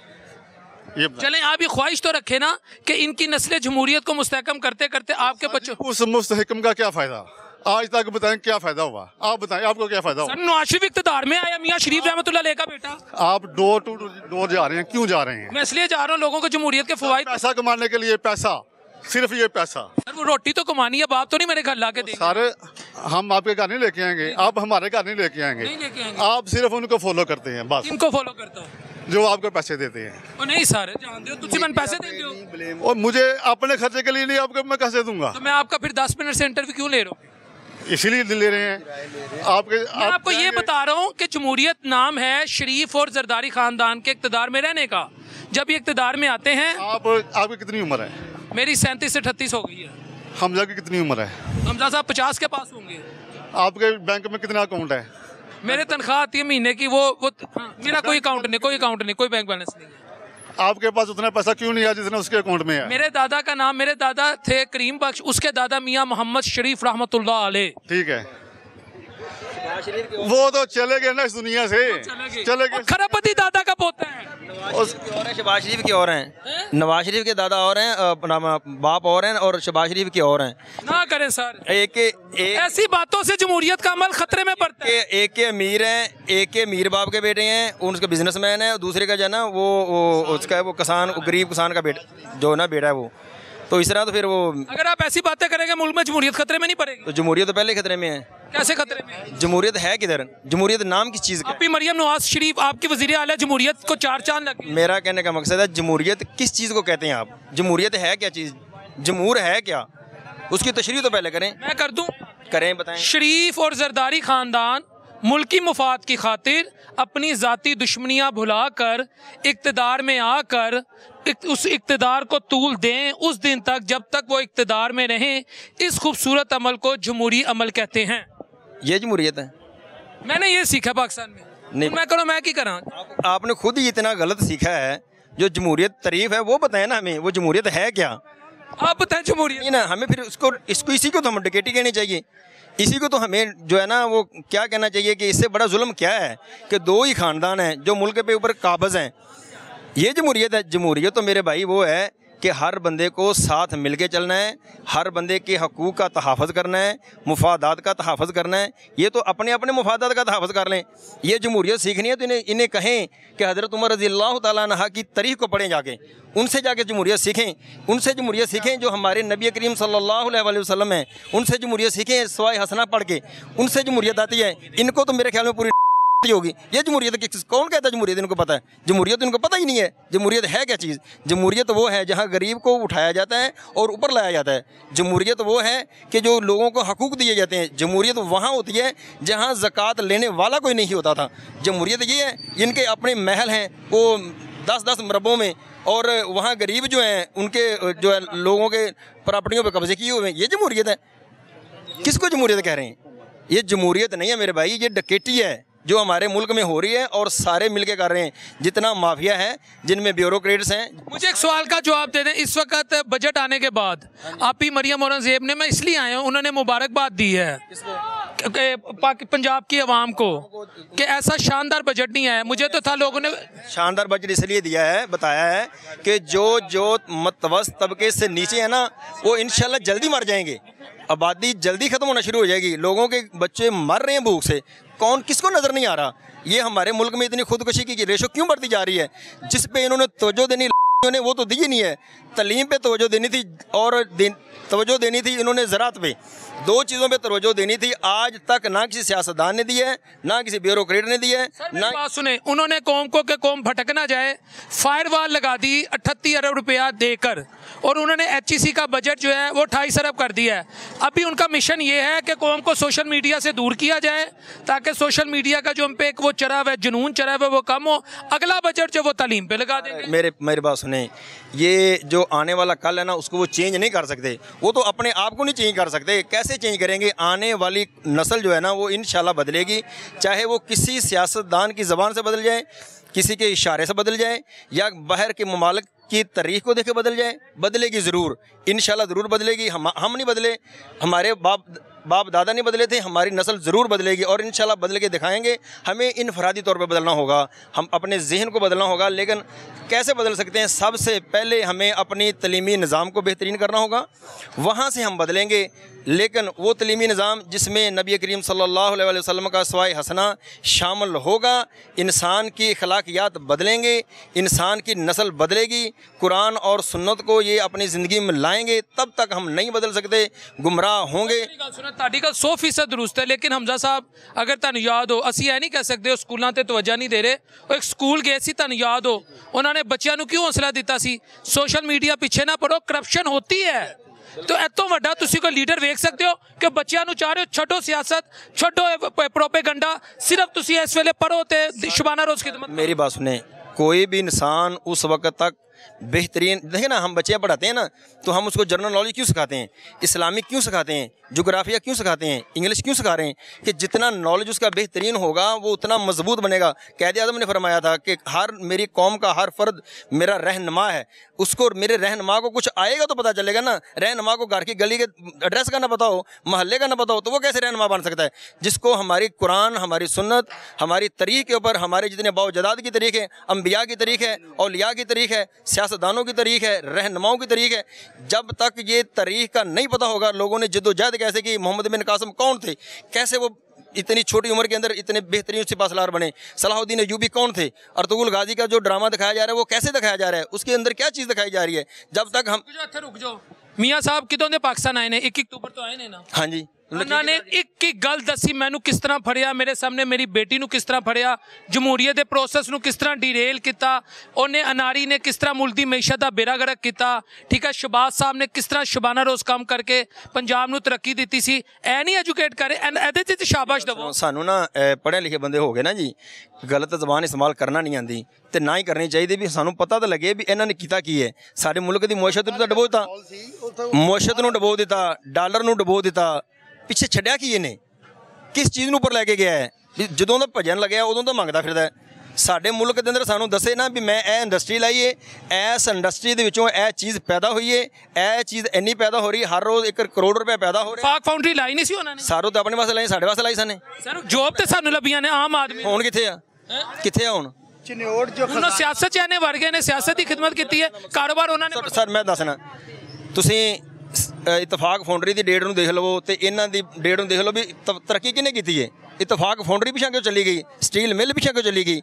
ये
चलें आप ये ख्वाहिश तो रखे ना कि इनकी नस्ल जमहूरियत को मुस्तकम करते करते आपके बच्चों
उस मुस्तकम का क्या फ़ायदा? आज तक बताएँ क्या फ़ायदा हुआ? आप बताएँ आपको क्या फ़ायदा हुआ?
नवाज़ शरीफ इकतदार में आया मियाँ शरीफ रहमतुल्लाह लेका बेटा।
आप डोर टू डोर जा रहे हैं क्यों जा रहे हैं?
मैं इसलिए जा रहा हूँ लोगों को जमहूरियत के फवाद
पैसा कमाने के लिए पैसा सिर्फ़ ये पैसा।
सर वो रोटी तो कमानी है बाप तो नहीं मेरे घर ला के देंगे।
सारे हम आपके घर नहीं लेके आएँगे आप हमारे घर नहीं लेके आएँगे।
नहीं लेके आएँगे।
आप सिर्फ़ उनको फॉलो करते हैं बस।
इनको फॉलो करता हूँ?
जो आपको पैसे देते हैं।
ओ नहीं सर जानते हो तुझे मैंने पैसे देते हो
और मुझे अपने खर्चे के लिए नहीं आपको मैं कैसे दूँगा।
तो मैं आपका फिर दस मिनट से इंटरव्यू क्यों ले रहा हूँ?
इसीलिए ले रहे हैं। आपके
मैं आपको ये बता रहा हूँ कि जमहूरियत नाम है शरीफ और जरदारी खानदान के इकतदार में रहने का। जब ये इकतदार में आते हैं
आप आपकी कितनी उम्र है?
मेरी सैंतीस से अठतीस हो गई है।
हमजा की कितनी उम्र है?
हमजा साहब पचास के पास होंगे।
आपके बैंक में कितना अकाउंट है?
मेरे तनख्वाह आती है महीने की वो वो हाँ, मेरा कोई अकाउंट नहीं कोई अकाउंट नहीं कोई बैंक बैलेंस नहीं
आपके पास उतना पैसा क्यों नहीं आया जितना उसके अकाउंट में है?
मेरे दादा का नाम मेरे दादा थे करीम बख्श उसके दादा मियाँ मोहम्मद शरीफ रहमतुल्लाह अलैह।
ठीक है। वो तो चले गए ना इस दुनिया से। चले गए।
खरापति दादा का पोता है।
शबाज शरीफ के और हैं। नवाज़ शरीफ के दादा और हैं नाम बाप और हैं और शबाज शरीफ के और हैं।
ना करें सर।
एक एक
ऐसी बातों से जमहूरियत का अमल खतरे में पड़ता
है। एक के अमीर हैं एक के अमीर बाप के बेटे हैं उनके बिजनेसमैन है और दूसरे का जो है ना वो वो उसका है वो किसान गरीब किसान का बेटा जो है ना बेटा है वो। तो इस तरह तो फिर वो
अगर आप ऐसी बातें करेंगे मुल्क में जमहूरियत खतरे में नहीं पड़ेगी।
तो जमहूरियत तो पहले खतरे में है।
कैसे खतरे में?
जमहूरियत है किधर? जमहूरियत नाम किस चीज़ का
मरियम नवाज़ शरीफ आपकी वज़ीर आला जमहूरियत को चार चाँद लगे।
मेरा कहने का मकसद है जमहूरियत किस चीज़ को कहते हैं आप? जमहूरियत है क्या चीज़? जमहूर है क्या? उसकी तशरी तो पहले करें।
मैं कर दूँ?
करें बताएँ।
शरीफ और जरदारी खानदान मुल्की मुफाद की खातिर अपनी ज़ाती दुश्मनियाँ भुला कर इकतदार में आकर इक, उस इकतदार को तूल दें उस दिन तक जब तक वो इकतदार में रहें इस खूबसूरत अमल को जमहूरी अमल कहते हैं।
ये जमहूरियत है।
मैंने ये सीखा पाकिस्तान में।
नहीं।
मैं करो मैं की करा?
आपने खुद ही इतना गलत सीखा है जो जमहूरियत तारीफ़ है वो बताए ना हमें वो जमहूरियत है क्या?
आप बताएँ जमहूरियत।
ना हमें फिर उसको इसको इसी को तो हम डिकेटी कहनी चाहिए। इसी को तो हमें जो है ना, वो क्या कहना चाहिए कि इससे बड़ा जुल्म क्या है कि दो ही खानदान हैं जो मुल्क पे ऊपर काबज हैं। ये जमहूरियत है, जमहूरियत तो मेरे भाई वो है कि हर बंदे को साथ मिल के चलना है, हर बंदे के हकूक़ का तहफ़ करना है, मुफादात का तहफ़ करना है, ये तो अपने अपने मुफादात का तहफ़ कर लें। ये जमहूरियत सीखनी है तो इन्हें इन्हें कहें कि हज़रत उमर रज़ी अल्लाह तहा की तरीक़ को पढ़ें जाके, उनसे जाके जमहूरियत सीखें, उनसे जमहूरियत सीखें जो हमारे नबी करीम सल्लल्लाहु अलैहि वसल्लम हैं, उनसे जमहूरियत सीखें, सवाए हसना पढ़ के, उनसे जमहूरियत आती है। इनको तो मेरे ख्याल में पूरी होगी। ये जमहूरियत किस कौन कहता है जमहूरियत? इनको पता है। जमहूरियत इनको पता ही नहीं है। जमहूरियत है क्या चीज़? जमहूरियत वो है जहाँ गरीब को उठाया जाता है और ऊपर लाया जाता है। जमहूरियत वो है कि जो लोगों को हकूक़ दिए जाते हैं। जमहूरियत वहाँ होती है जहाँ ज़क़़त लेने वाला कोई नहीं होता था। जमहूरियत ये है, इनके अपने महल हैं, वो दस दस मरबों में, और वहाँ गरीब जो हैं, उनके जो है लोगों के प्रॉपर्टियों पर कब्जे किए हुए हैं। ये जमहूरियत है। किसको जमहूरियत कह रहे हैं? ये जमहूरियत नहीं है मेरे भाई, ये डकेटी है। जो हमारे मुल्क में हो रही है और सारे मिलके कर रहे हैं। जितना माफिया है जिनमें ब्यूरोक्रेट्स हैं।
मुझे एक सवाल का जवाब दे दें। इस वक्त बजट आने के बाद आप ही मरियम औरंगज़ेब ने मैं इसलिए आया हूँ उन्होंने मुबारकबाद दी है पंजाब की आवाम को कि ऐसा शानदार बजट नहीं आया। मुझे तो था लोगों ने
शानदार बजट इसलिए दिया है बताया है कि जो जो मतवस तबके से नीचे है ना वो इनशाला जल्दी मर जाएँगे। आबादी जल्दी खत्म होना शुरू हो जाएगी। लोगों के बच्चे मर रहे हैं भूख से। कौन, किसको नज़र नहीं आ रहा? ये हमारे मुल्क में इतनी खुदकुशी की रेशो क्यों बढ़ती जा रही है? जिस पे इन्होंने तोजो देनी ने वो तो दी नहीं है। तलीम पे तवज्जो देनी थी और दिन तवज्जो देनी थी इन्होंने ज़रात पे। दो चीज़ों पे तवज्जो देनी थी। आज तक ना किसी सियासतदान ने दी है ना किसी ब्यूरोक्रेट ने दी है
ना बात सुने। उन्होंने कौम को के कौम भटक ना जाए फायर वाल लगा दी अठत्ती अरब रुपया देकर और उन्होंने एच का बजट जो है वो अट्ठाईस अरब कर दिया है। अभी उनका मिशन ये है कि कौम को सोशल मीडिया से दूर किया जाए ताकि सोशल मीडिया का जो हम पे एक वो चराव है जुनून चराव है वो कम हो। अगला बजट जो वो तालीम पे लगा देंगे।
मेरे मेरी बात सुने ये जो आने वाला कल है ना, उसको वो चेंज नहीं कर सकते। वो तो अपने आप को नहीं चेंज कर सकते। कैसे चेंज करेंगे? आने वाली नस्ल जो है ना, वो इन बदलेगी। चाहे वो किसी सियासतदान की ज़बान से बदल जाए, किसी के इशारे से बदल जाए, या बाहर के ममालिक की तारीख को देखे बदल जाए, बदलेगी ज़रूर। इन ज़रूर बदलेगी। हम हम नहीं बदले। हमारे बाप बाप दादा नहीं बदले थे, हमारी नस्ल ज़रूर बदलेगी और इन बदल के दिखाएँगे। हमें इनफरादी तौर पर बदलना होगा, हम अपने जहन को बदलना होगा, लेकिन कैसे बदल सकते हैं? सबसे पहले हमें अपनी तलीमी निज़ाम को बेहतरीन करना होगा। वहाँ से हम बदलेंगे। लेकिन वो तलीमी निज़ाम जिसमें नबी करीम सल्लल्लाहु अलैहि वसल्लम का सवाई हसना शामिल होगा इंसान की अखलाकियात बदलेंगे इंसान की नस्ल बदलेगी कुरान और सुन्नत को ये अपनी ज़िंदगी में लाएंगे तब तक हम नहीं बदल सकते गुमराह होंगे
ਤੁਹਾਡੀ ਗੱਲ 100% ਦਰੁਸਤ ਹੈ ਲੇਕਿਨ ਹਮਜ਼ਾ ਸਾਹਿਬ ਅਗਰ ਤੁਹਾਨੂੰ ਯਾਦ ਹੋ ਅਸੀਂ ਇਹ ਨਹੀਂ ਕਹਿ ਸਕਦੇ ਉਹ ਸਕੂਲਾਂ ਤੇ ਤਵੱਜਾ ਨਹੀਂ ਦੇ ਰਹੇ ਉਹ ਇੱਕ ਸਕੂਲ ਗਏ ਸੀ ਤੁਹਾਨੂੰ ਯਾਦ ਹੋ ਉਹਨਾਂ ਨੇ ਬੱਚਿਆਂ ਨੂੰ ਕਿਉਂ ਹੌਸਲਾ ਦਿੱਤਾ ਸੀ ਸੋਸ਼ਲ ਮੀਡੀਆ ਪਿੱਛੇ ਨਾ ਪੜੋ ਕਰਪਸ਼ਨ ਹੁੰਦੀ ਹੈ ਤੋ ਇਤੋਂ ਵੱਡਾ ਤੁਸੀਂ ਕੋਈ ਲੀਡਰ ਵੇਖ ਸਕਦੇ ਹੋ ਕਿ ਬੱਚਿਆਂ ਨੂੰ ਚਾਹ ਰਹੇ ਹੋ ਛੱਡੋ ਸਿਆਸਤ ਛੱਡੋ ਪ੍ਰੋਪੇਗੰਡਾ ਸਿਰਫ ਤੁਸੀਂ ਇਸ ਵੇਲੇ ਪੜੋ ਤੇ ਸ਼ਬਾਨਾ ਰੋਜ਼ ਖਿਦਮਤ
ਮੇਰੀ ਬਾਤ ਸੁਨੇ कोई भी इंसान उस वक्त तक बेहतरीन। देखें ना, हम बच्चे पढ़ाते हैं ना तो हम उसको जनरल नॉलेज क्यों सिखाते हैं? इस्लामिक क्यों सिखाते हैं? जोग्राफिया क्यों सिखाते हैं? इंग्लिश क्यों सिखा रहे हैं? कि जितना नॉलेज उसका बेहतरीन होगा, वो उतना मज़बूत बनेगा। कैद आज़म ने फरमाया था कि हर मेरी कौम का हर फर्द मेरा रहनमा है। उसको मेरे रहनमा को कुछ आएगा तो पता चलेगा ना। रहनमा को घर की गली के एड्रेस का ना पता हो, महल्ले का ना पता हो तो वो कैसे रहनमा बन सकता है? जिसको हमारी कुरान, हमारी सुन्नत, हमारी तरीक के ऊपर, हमारे जितने बाउजदाद की तरीक है अम्बिया की तरीक है अलिया की तरीक है सियासतदानों की तरीक है रहनुमाओं की तरीक है। जब तक ये तरीक का नहीं पता होगा लोगों ने जद्दोजहद कैसे कि मोहम्मद बिन कासम कौन थे? कैसे वो इतनी छोटी उम्र के अंदर इतने बेहतरीन सिपासलार बने? सलाहुद्दीन अयूबी कौन थे? अर्तुगुल गाजी का जो ड्रामा दिखाया जा रहा है वो कैसे दिखाया जा रहा है? उसके अंदर क्या चीज़ दिखाई जा रही है? जब तक हम
रुक जाओ मियाँ साहब कितों ने पाकिस्तान आए ने? एक अक्टूबर तो आए ने ना।
हाँ जी।
ਉਹਨਾਂ ਨੇ ਇੱਕ ਇੱਕ ਗੱਲ ਦੱਸੀ ਮੈਨੂੰ ਕਿਸ ਤਰ੍ਹਾਂ ਫੜਿਆ ਮੇਰੇ ਸਾਹਮਣੇ ਮੇਰੀ ਬੇਟੀ ਨੂੰ ਕਿਸ ਤਰ੍ਹਾਂ ਫੜਿਆ ਜਮਹੂਰੀਅਤ ਦੇ ਪ੍ਰੋਸੈਸ ਨੂੰ ਕਿਸ ਤਰ੍ਹਾਂ ਡੀਰੇਲ ਕੀਤਾ ਉਹਨੇ ਅਨਾਰੀ ਨੇ ਕਿਸ ਤਰ੍ਹਾਂ ਮੁਲਕ ਦੀ ਮੈਸ਼ਤ ਦਾ ਬੇਰਾਗਰਕ ਕੀਤਾ ਠੀਕ ਹੈ ਸ਼ਬਾਜ਼ ਸਾਹਿਬ ਨੇ ਕਿਸ ਤਰ੍ਹਾਂ ਸ਼ਬਾਨਾ ਰੋਜ਼ ਕੰਮ ਕਰਕੇ ਪੰਜਾਬ ਨੂੰ ਤਰੱਕੀ ਦਿੱਤੀ ਸੀ ਐ ਨਹੀਂ ਐਜੂਕੇਟ ਕਰੇ ਇਹਦੇ ਤੇ ਸ਼ਾਬਾਸ਼ ਦਵੋ।
ਸਾਨੂੰ ਨਾ ਪੜ੍ਹੇ ਲਿਖੇ ਬੰਦੇ ਹੋ ਗਏ ਨਾ ਜੀ ਗਲਤ ਜ਼ਬਾਨ ਇਸਤੇਮਾਲ ਕਰਨਾ ਨਹੀਂ ਆਂਦੀ ਤੇ ਨਾ ਹੀ ਕਰਨੀ ਚਾਹੀਦੀ ਵੀ ਸਾਨੂੰ ਪਤਾ ਤਾਂ ਲੱਗੇ ਵੀ ਇਹਨਾਂ ਨੇ ਕੀਤਾ ਕੀ ਹੈ। ਸਾਡੇ ਮੁਲਕ ਦੀ ਮੁਸ਼ਤ ਨੂੰ ਤਾਂ ਡਬੋ ਦਿੱਤਾ ਮੁਸ਼ਤ ਨੂੰ ਡਬੋ ਦਿੱਤਾ ਡਾਲਰ ਨੂੰ ਡਬੋ ਦਿੱਤਾ ਪਿੱਛੇ ਛੱਡਿਆ ਕੀ ਇਹਨੇ? ਕਿਸ ਚੀਜ਼ ਨੂੰ ਉੱਪਰ ਲੈ ਕੇ ਗਿਆ ਹੈ ਜਦੋਂ ਦਾ ਭਜਨ ਲੱਗਿਆ ਉਦੋਂ ਤਾਂ ਮੰਗਦਾ ਫਿਰਦਾ ਸਾਡੇ ਮੁਲਕ ਦੇ ਅੰਦਰ ਸਾਨੂੰ ਦੱਸੇ ਨਾ ਵੀ ਮੈਂ ਇਹ ਇੰਡਸਟਰੀ ਲਾਈਏ ਐਸ ਇੰਡਸਟਰੀ ਦੇ ਵਿੱਚੋਂ ਇਹ ਚੀਜ਼ ਪੈਦਾ ਹੋਈ ਏ ਇਹ ਚੀਜ਼ ਇੰਨੀ ਪੈਦਾ ਹੋ ਰਹੀ ਹਰ ਰੋਜ਼ 1 ਕਰੋੜ ਰੁਪਏ ਪੈਦਾ ਹੋ ਰਿਹਾ।
ਫਾਕ ਫਾਊਂਡਰੀ ਲਾਈ ਨਹੀਂ ਸੀ ਉਹਨਾਂ ਨੇ?
ਸਾਰੋ ਤਾਂ ਆਪਣੇ ਵਾਸਤੇ ਲਾਈ ਸਾਡੇ ਵਾਸਤੇ ਲਾਈ ਸਾਨੇ
ਸਰ ਜੋਬ ਤੇ ਸਾਨੂੰ ਲੱਭੀਆਂ ਨੇ ਆਮ ਆਦਮੀ।
ਹੁਣ ਕਿੱਥੇ ਆ? ਕਿੱਥੇ ਆ ਹੁਣ?
ਚਨਿਓੜ ਜੋ
ਉਹਨਾਂ ਸਿਆਸਤ ਚ ਆਨੇ ਵੜ ਗਏ ਨੇ ਸਿਆਸਤ ਦੀ ਖਿਦਮਤ ਕੀਤੀ ਹੈ ਕਾਰੋਬਾਰ ਉਹਨਾਂ ਨੇ
ਸਰ ਮੈਂ ਦੱਸਣਾ। ਤੁਸੀਂ ਇਤਫਾਕ ਫਾਊਂਡਰੀ ਦੀ ਡੇਟ ਨੂੰ ਦੇਖ ਲਵੋ ਤੇ ਇਹਨਾਂ ਦੀ ਡੇਟ ਨੂੰ ਦੇਖ ਲਓ ਵੀ ਤਰੱਕੀ ਕਿਹਨੇ ਕੀਤੀ ਹੈ ਇਤਫਾਕ ਫਾਊਂਡਰੀ ਪਿਛਾ ਕਿਉਂ ਚਲੀ ਗਈ ਸਟੀਲ ਮਿਲ ਪਿਛਾ ਕਿਉਂ ਚਲੀ ਗਈ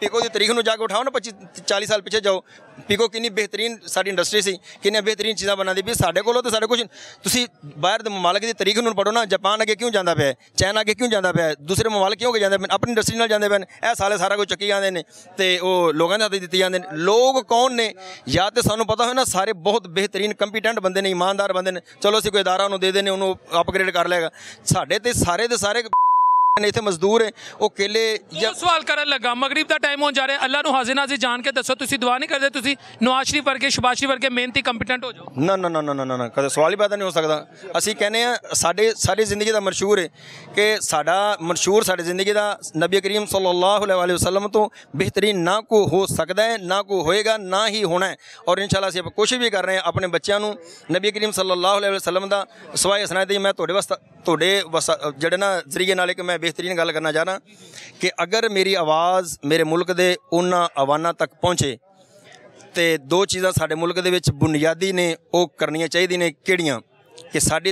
ਪੀਕੋ ਦੀ ਤਰੀਖ ਨੂੰ ਜਾ ਕੇ ਉਠਾਓ ਨਾ 25 40 ਸਾਲ ਪਿੱਛੇ ਜਾਓ ਪੀਕੋ ਕਿੰਨੀ ਬਿਹਤਰੀਨ ਸਾਡੀ ਇੰਡਸਟਰੀ ਸੀ ਕਿੰਨੇ ਬਿਹਤਰੀਨ ਚੀਜ਼ਾਂ ਬਣਾਉਂਦੀ ਵੀ ਸਾਡੇ ਕੋਲੋਂ ਤੇ ਸਾਡੇ ਕੁਝ ਤੁਸੀਂ ਬਾਹਰ ਦੇ ਮਮਾਲਕ ਦੀ ਤਰੀਖ ਨੂੰ ਪੜੋ ਨਾ ਜਾਪਾਨ ਅੱਗੇ ਕਿਉਂ ਜਾਂਦਾ ਪਿਆ ਚਾਈਨਾ ਅੱਗੇ ਕਿਉਂ ਜਾਂਦਾ ਪਿਆ ਦੂਸਰੇ ਮਮਾਲਕ ਕਿਉਂ ਜਾਂਦੇ ਪਏ ਆਪਣੀ ਇੰਡਸਟਰੀ ਨਾਲ ਜਾਂਦੇ ਪਏ ਇਹ ਸਾਲੇ ਸਾਰਾ ਕੁਝ ਚੱਕੀ ਜਾਂਦੇ ਨੇ ਤੇ ਉਹ ਲੋਕਾਂ ਦੇ ਹੱਥ ਦਿੱਤੀ ਜਾਂਦੇ ਨੇ ਲੋਕ ਕੌਣ ਨੇ ਜਾਂ ਤੇ ਸਾਨੂੰ ਪਤਾ ਹੋਵੇ ਨਾ ਸਾਰੇ ਬਹੁਤ ਬਿਹਤਰੀਨ ਕੰਪੀਟੈਂਟ ਬੰਦੇ ਨੇ ਇਮਾਨਦਾਰ ਬੰਦੇ ਨੇ ਚਲੋ ਅਸੀਂ ਕੋਈ ਅਦਾਰਾ ਉਹਨੂੰ ਦੇ ਦੇਨੇ ਉਹਨੂੰ ਅਪਗ੍ਰੇਡ ਕਰ ਲੇਗਾ ਸਾਡੇ ਤੇ ਸਾਰੇ ਦੇ ਸਾਰੇ ਨੇ ਇੱਥੇ ਮਜ਼ਦੂਰ ਹੈ ਉਹ ਕੇਲੇ
ਜਾਂ ਸਵਾਲ ਕਰਨ ਲੱਗਾ ਮਗਰਿਬ ਦਾ ਟਾਈਮ ਹੋਣ ਜਾ ਰਿਹਾ ਅੱਲਾ ਨੂੰ ਹਾਜ਼ਰ ਨਾਜ਼ਰ ਜਾਣ ਕੇ ਦੱਸੋ ਤੁਸੀਂ ਦੁਆ ਨਹੀਂ ਕਰਦੇ ਤੁਸੀਂ ਨਵਾਜ਼ ਸ਼ਰੀਫ ਵਰਗੇ ਸ਼ਬਾਸ਼ ਸ਼ਰੀਫ ਵਰਗੇ ਮਿਹਨਤੀ ਕੰਪੀਟੈਂਟ ਹੋ ਜਾਓ।
ਨਾ ਨਾ ਨਾ ਨਾ ਨਾ ਨਾ ਕਦੇ ਸਵਾਲ ਹੀ ਪੈਦਾ ਨਹੀਂ ਹੋ ਸਕਦਾ। ਅਸੀਂ ਕਹਿੰਦੇ ਆ ਸਾਡੇ ਸਾਡੀ ਜ਼ਿੰਦਗੀ ਦਾ ਮਸ਼ਹੂਰ ਹੈ ਕਿ ਸਾਡਾ ਮਸ਼ਹੂਰ ਸਾਡੀ ਜ਼ਿੰਦਗੀ ਦਾ ਨਬੀ ਕਰੀਮ ਸੱਲੱਲਾਹੁ ਅਲੈहि ਵਸੱਲਮ ਤੋਂ ਬਿਹਤਰੀਨ ਨਾ ਕੋ ਹੋ ਸਕਦਾ ਹੈ ਨਾ ਕੋ ਹੋਏਗਾ ਨਾ ਹੀ ਹੋਣਾ ਹੈ। ਔਰ ਇਨਸ਼ਾਅੱਲਾ ਅਸੀਂ ਕੋਸ਼ਿਸ਼ ਵੀ ਕਰ ਰਹੇ ਹਾਂ ਆਪਣੇ ਬੱਚਿਆਂ ਨੂੰ ਨਬੀ ਕਰੀਮ ਸੱਲੱਲਾਹੁ ਅਲੈहि ਵਸੱਲਮ ਦਾ ਸਵਾਏ ਹਸਨਾ ਦੀ ਮੈਂ ਤੁਹਾਡੇ ਵਾਸਤੇ ਤੁਹਾਡੇ ਜਿਹੜੇ ਨਾ ਜ਼ਰੀਏ ਨਾਲ ਇੱਕ ਮੈਂ ਬਿਹਤਰੀਨ ਗੱਲ ਕਰਨਾ ਚਾਹਨਾ ਕਿ ਅਗਰ ਮੇਰੀ ਆਵਾਜ਼ ਮੇਰੇ ਮੁਲਕ ਦੇ ਉਹਨਾਂ ਆਵਾਨਾਂ ਤੱਕ ਪਹੁੰਚੇ ਤੇ ਦੋ ਚੀਜ਼ਾਂ ਸਾਡੇ ਮੁਲਕ ਦੇ ਵਿੱਚ ਬੁਨਿਆਦੀ ਨੇ ਉਹ ਕਰਨੀਆਂ ਚਾਹੀਦੀਆਂ ਨੇ ਕਿਹੜੀਆਂ? ਕਿ ਸਾਡੀ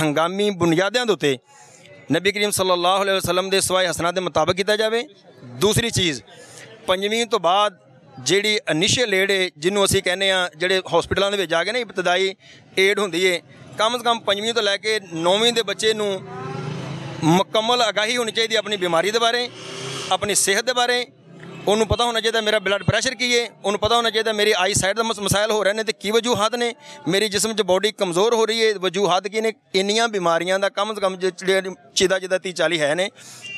ਹੰਗਾਮੀ ਬੁਨਿਆਦਾਂ ਦੇ ਉੱਤੇ ਨਬੀ ਕਰੀਮ ਸੱਲੱਲਾਹੁ ਅਲੈहि ਵਸੱਲਮ ਦੇ ਸਵਾਏ ਹਸਨਾ ਦੇ ਮੁਤਾਬਕ ਕੀਤਾ ਜਾਵੇ। ਦੂਸਰੀ ਚੀਜ਼, ਪੰਜਵੀਂ ਤੋਂ ਬਾਅਦ ਜਿਹੜੀ ਇਨੀਸ਼ੀਅਲ ਏਡ ਹੈ, ਜਿਹਨੂੰ ਅਸੀਂ ਕਹਿੰਦੇ ਆ ਜਿਹੜੇ ਹਸਪੀਟਲਾਂ ਦੇ ਵਿੱਚ ਜਾ ਕੇ ਨਾ ਇਬਤਦਾਈ ਏਡ ਹੁੰਦੀ ਏ ਕਮ ਸੇ ਕਮ ਪੰਜਵੀਂ ਤੋਂ ਲੈ ਕੇ ਨੌਵੀਂ ਦੇ ਬੱਚੇ ਨੂੰ ਮੁਕੰਮਲ ਅਗਾਹੀ ਹੋਣੀ ਚਾਹੀਦੀ ਆਪਣੀ ਬਿਮਾਰੀ ਦੇ ਬਾਰੇ, ਆਪਣੀ ਸਿਹਤ ਦੇ ਬਾਰੇ। ਉਹਨੂੰ ਪਤਾ ਹੋਣਾ ਚਾਹੀਦਾ ਮੇਰਾ ਬਲੱਡ ਪ੍ਰੈਸ਼ਰ ਕੀ ਹੈ, ਉਹਨੂੰ ਪਤਾ ਹੋਣਾ ਚਾਹੀਦਾ ਮੇਰੀ ਆਈ ਸਾਈਡ ਦਾ ਮਸ- ਮਸਾਇਲ ਹੋ ਰਹੇ ਨੇ ਤੇ ਕੀ ਵਜੂਹਾਤ ਨੇ। ਮੇਰੀ ਜਿਸਮ 'ਚ ਬੋਡੀ ਕਮਜ਼ੋਰ ਹੋ ਰਹੀ ਹੈ, ਵਜੂਹਾਤ ਕੀ ਨੇ? ਇੰਨੀਆਂ ਬਿਮਾਰੀਆਂ ਦਾ ਕਮ ਸੇ ਕਮ ਜਿਹੜੇ ਚਿਦਾ ਜਿਦਾ 30 40 ਹੈ ਨੇ।